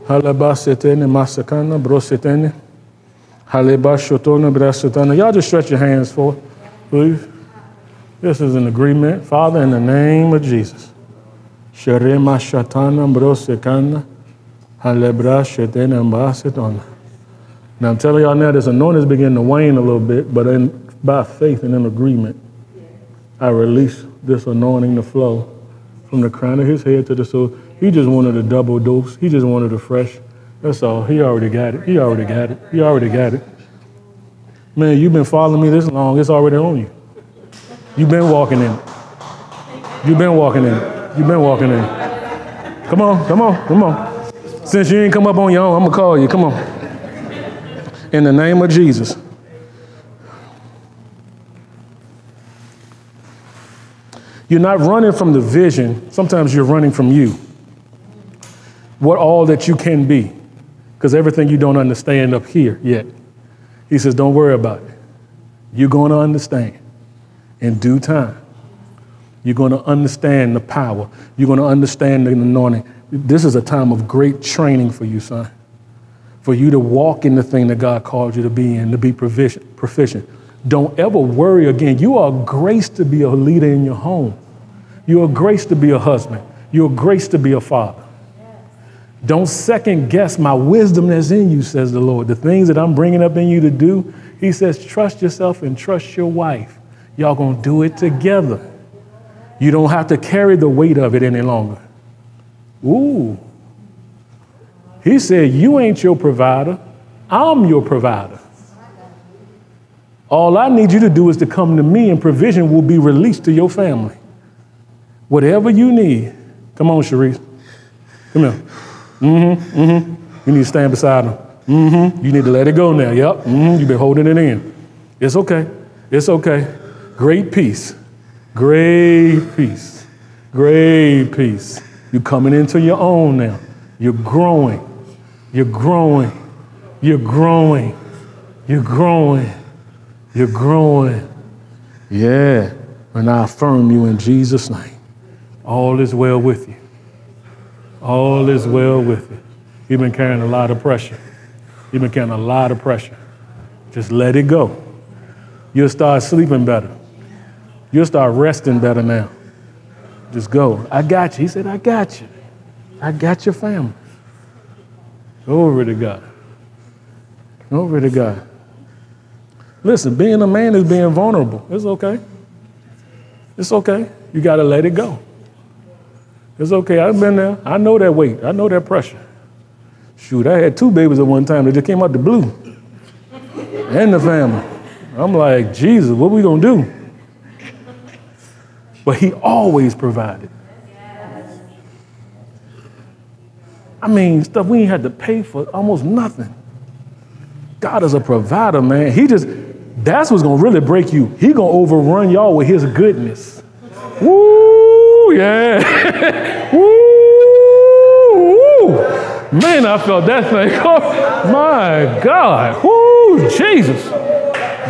Halaba setene masakana bro setene. Haleba shotona brasotana. Y'all just stretch your hands forth please. This is an agreement. Father, in the name of Jesus. Sharema shatana brosekana. Halebra shetena mbasetona. Now I'm telling y'all now, this anointing is beginning to wane a little bit, but in, by faith and in agreement, I release this anointing to flow from the crown of his head to the soul. He just wanted a double dose. He just wanted a fresh. That's all. He already got it. He already got it. He already got it. Man, you've been following me this long. It's already on you. You've been walking in. You've been walking in. You've been walking in. Come on, come on, come on. Since you ain't come up on your own, I'm gonna call you. Come on. In the name of Jesus. You're not running from the vision. Sometimes you're running from you. What all that you can be. Because everything you don't understand up here yet. He says, don't worry about it. You're going to understand in due time. You're going to understand the power. You're going to understand the anointing. This is a time of great training for you, son. For you to walk in the thing that God called you to be in, to be proficient. Don't ever worry again. You are graced to be a leader in your home. You are graced to be a husband. You are graced to be a father. Don't second guess my wisdom that's in you, says the Lord. The things that I'm bringing up in you to do, He says, trust yourself and trust your wife. Y'all gonna do it together. You don't have to carry the weight of it any longer. Ooh. He said, You ain't your provider, I'm your provider. All I need you to do is to come to me, and provision will be released to your family. Whatever you need. Come on, Sharice. Come here. Mm-hmm. Mm-hmm. You need to stand beside him. Mm-hmm. You need to let it go now. Yep. Mm-hmm. You've been holding it in. It's okay. It's okay. Great peace. Great peace. Great peace. You're coming into your own now. You're growing. You're growing. You're growing. You're growing. You're growing. Yeah. And I affirm you in Jesus' name. All is well with you. All is well with you. You've been carrying a lot of pressure. You've been carrying a lot of pressure. Just let it go. You'll start sleeping better. You'll start resting better now. Just go. I got you. He said, I got you. I got your family. Glory to God. Glory to God. Listen, being a man is being vulnerable. It's okay. It's okay. You got to let it go. It's okay. I've been there. I know that weight. I know that pressure. Shoot, I had two babies at one time that just came out the blue. and the family. I'm like, Jesus, what we gonna do? But he always provided. I mean, stuff we ain't had to pay for almost nothing. God is a provider, man. He just, that's what's gonna really break you. He gonna overrun y'all with his goodness. Yeah. woo, woo. Man, I felt that thing. Oh, my God. Woo, Jesus.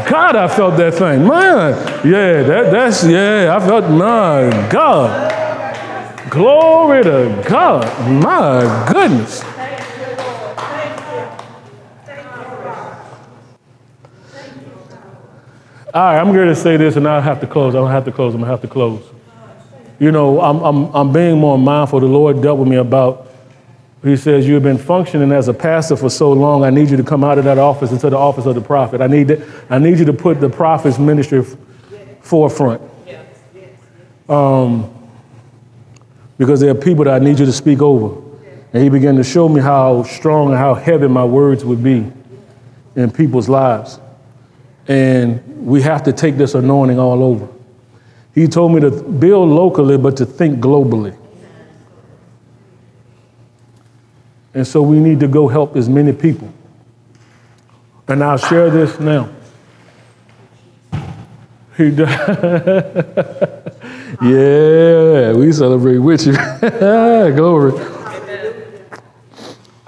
God, I felt that thing. Man, yeah, that, that's, yeah, I felt, my God. Glory to God. My goodness. All right, I'm going to say this and I'll have to close. I don't have to close. I'm going to have to close. You know, I'm, I'm, I'm being more mindful. The Lord dealt with me about, He says, You have been functioning as a pastor for so long. I need you to come out of that office into the office of the prophet. I need, to, I need you to put the prophet's ministry f- forefront. Um, because there are people that I need you to speak over. And He began to show me how strong and how heavy my words would be in people's lives. And we have to take this anointing all over. He told me to build locally, but to think globally. And so we need to go help as many people. And I'll share this now. He yeah, we celebrate with you. Glory.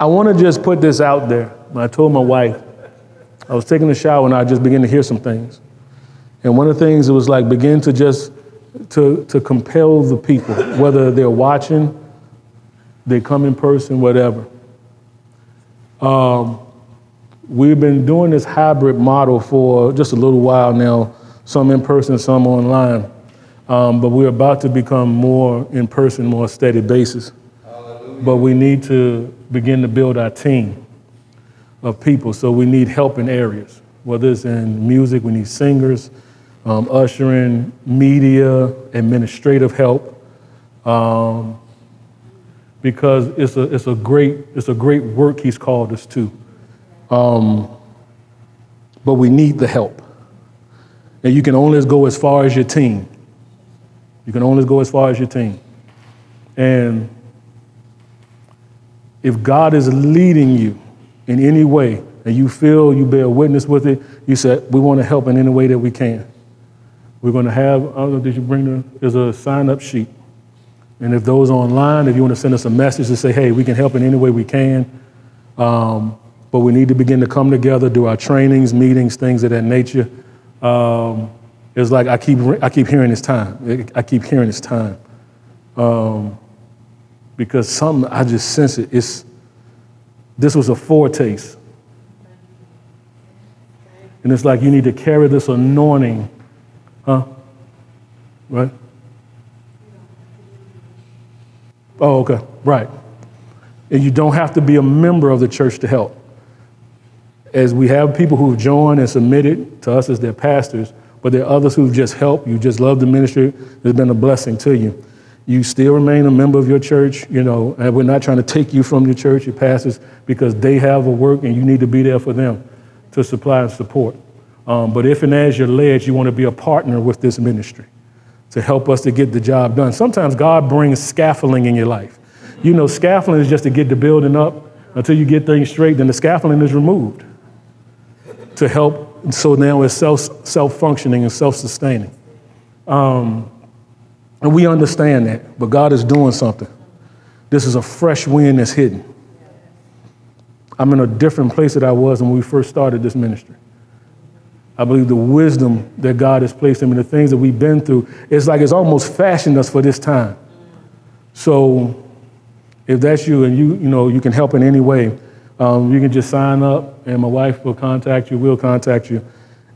I want to just put this out there. I told my wife, I was taking a shower and I just began to hear some things. And one of the things it was like begin to just to, to compel the people, whether they're watching, they come in person, whatever. Um, we've been doing this hybrid model for just a little while now, some in person, some online. Um, but we're about to become more in person, more steady basis. Hallelujah. But we need to begin to build our team. of people. So we need help in areas, whether it's in music, we need singers, um, ushering, media, administrative help. Um, because it's a, it's, a great, it's a great work he's called us to. Um, but we need the help. And you can only go as far as your team. You can only go as far as your team. And if God is leading you in any way and you feel you bear witness with it, you said, we want to help in any way that we can. We're going to have, I don't know, did you bring the, there's a sign up sheet. And if those online, if you want to send us a message to say, hey, we can help in any way we can, um, but we need to begin to come together, do our trainings, meetings, things of that nature. Um, it's like I keep, I keep hearing it's time. I keep hearing it's time. Um, because some, I just sense it. It's, this was a foretaste. And it's like you need to carry this anointing, huh? Right? Oh, okay, right. And you don't have to be a member of the church to help. As we have people who've joined and submitted to us as their pastors, but there are others who've just helped, you just love the ministry, it's been a blessing to you. You still remain a member of your church, you know, and we're not trying to take you from your church, your pastors, because they have a work and you need to be there for them to supply and support. Um, but if and as you're led, you want to be a partner with this ministry to help us to get the job done. Sometimes God brings scaffolding in your life. You know, scaffolding is just to get the building up until you get things straight, then the scaffolding is removed to help. So now it's self self functioning and self sustaining. Um, and we understand that, but God is doing something. This is a fresh wind that's hidden. I'm in a different place that I was when we first started this ministry. I believe the wisdom that God has placed in me, the things that we've been through, it's like it's almost fashioned us for this time. So if that's you and you, you know, you can help in any way, um, you can just sign up and my wife will contact you, will contact you.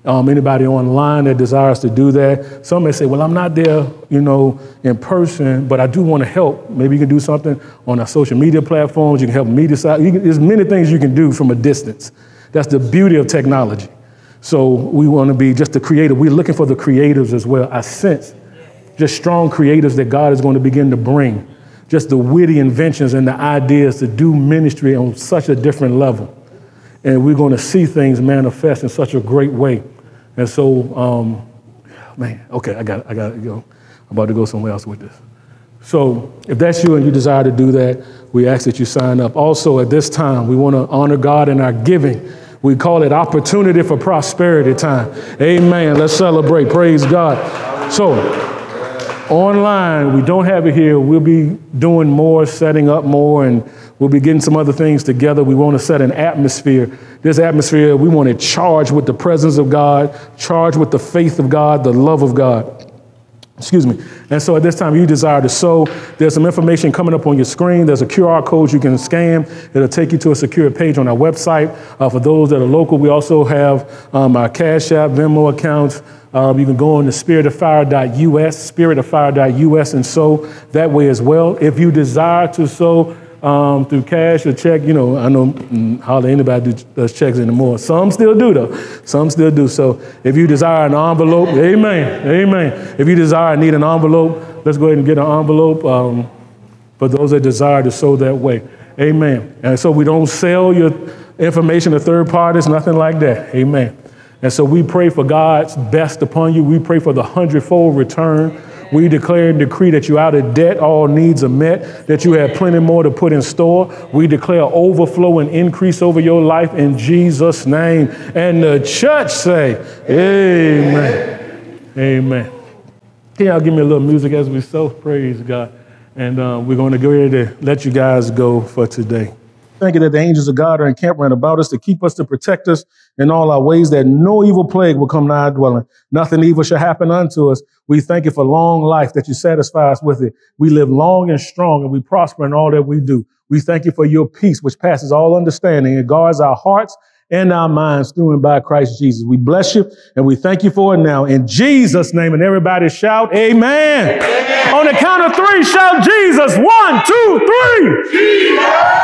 Um, anybody online that desires to do that. Some may say, well, I'm not there, you know, in person, but I do want to help. Maybe you can do something on our social media platforms. You can help me decide. Can, there's many things you can do from a distance. That's the beauty of technology. So we want to be just the creative. We're looking for the creatives as well. I sense just strong creatives that God is going to begin to bring. Just the witty inventions and the ideas to do ministry on such a different level and we're going to see things manifest in such a great way. And so, um, man, okay, I got, I got to go. I'm about to go somewhere else with this. So, if that's you and you desire to do that, we ask that you sign up. Also, at this time, we want to honor God in our giving. We call it opportunity for prosperity time. Amen. Let's celebrate. Praise God. So, online, we don't have it here. We'll be doing more, setting up more, and We'll be getting some other things together. We want to set an atmosphere. This atmosphere, we want to charge with the presence of God, charge with the faith of God, the love of God. Excuse me. And so at this time, you desire to sow. There's some information coming up on your screen. There's a QR code you can scan. It'll take you to a secure page on our website. Uh, for those that are local, we also have um, our Cash App, Venmo accounts. Um, you can go on to spiritoffire.us, spiritoffire.us, and sow that way as well. If you desire to sow, um, through cash or check. You know, I know hardly anybody does checks anymore. Some still do, though. Some still do. So if you desire an envelope, amen, amen. If you desire, need an envelope, let's go ahead and get an envelope um, for those that desire to sow that way. Amen. And so we don't sell your information to third parties, nothing like that. Amen. And so we pray for God's best upon you. We pray for the hundredfold return we declare and decree that you're out of debt, all needs are met, that you have plenty more to put in store. We declare overflow and increase over your life in Jesus' name. And the church say, Amen. Amen. Can y'all give me a little music as we sow praise God? And uh, we're going to go ready to let you guys go for today. Thank you that the angels of God are encamped round about us to keep us, to protect us in all our ways, that no evil plague will come nigh our dwelling. Nothing evil shall happen unto us. We thank you for long life, that you satisfy us with it. We live long and strong, and we prosper in all that we do. We thank you for your peace, which passes all understanding and guards our hearts and our minds through and by Christ Jesus. We bless you and we thank you for it now. In Jesus' name, and everybody shout, Amen. amen. On the count of three, shout Jesus. One, two, three. Jesus.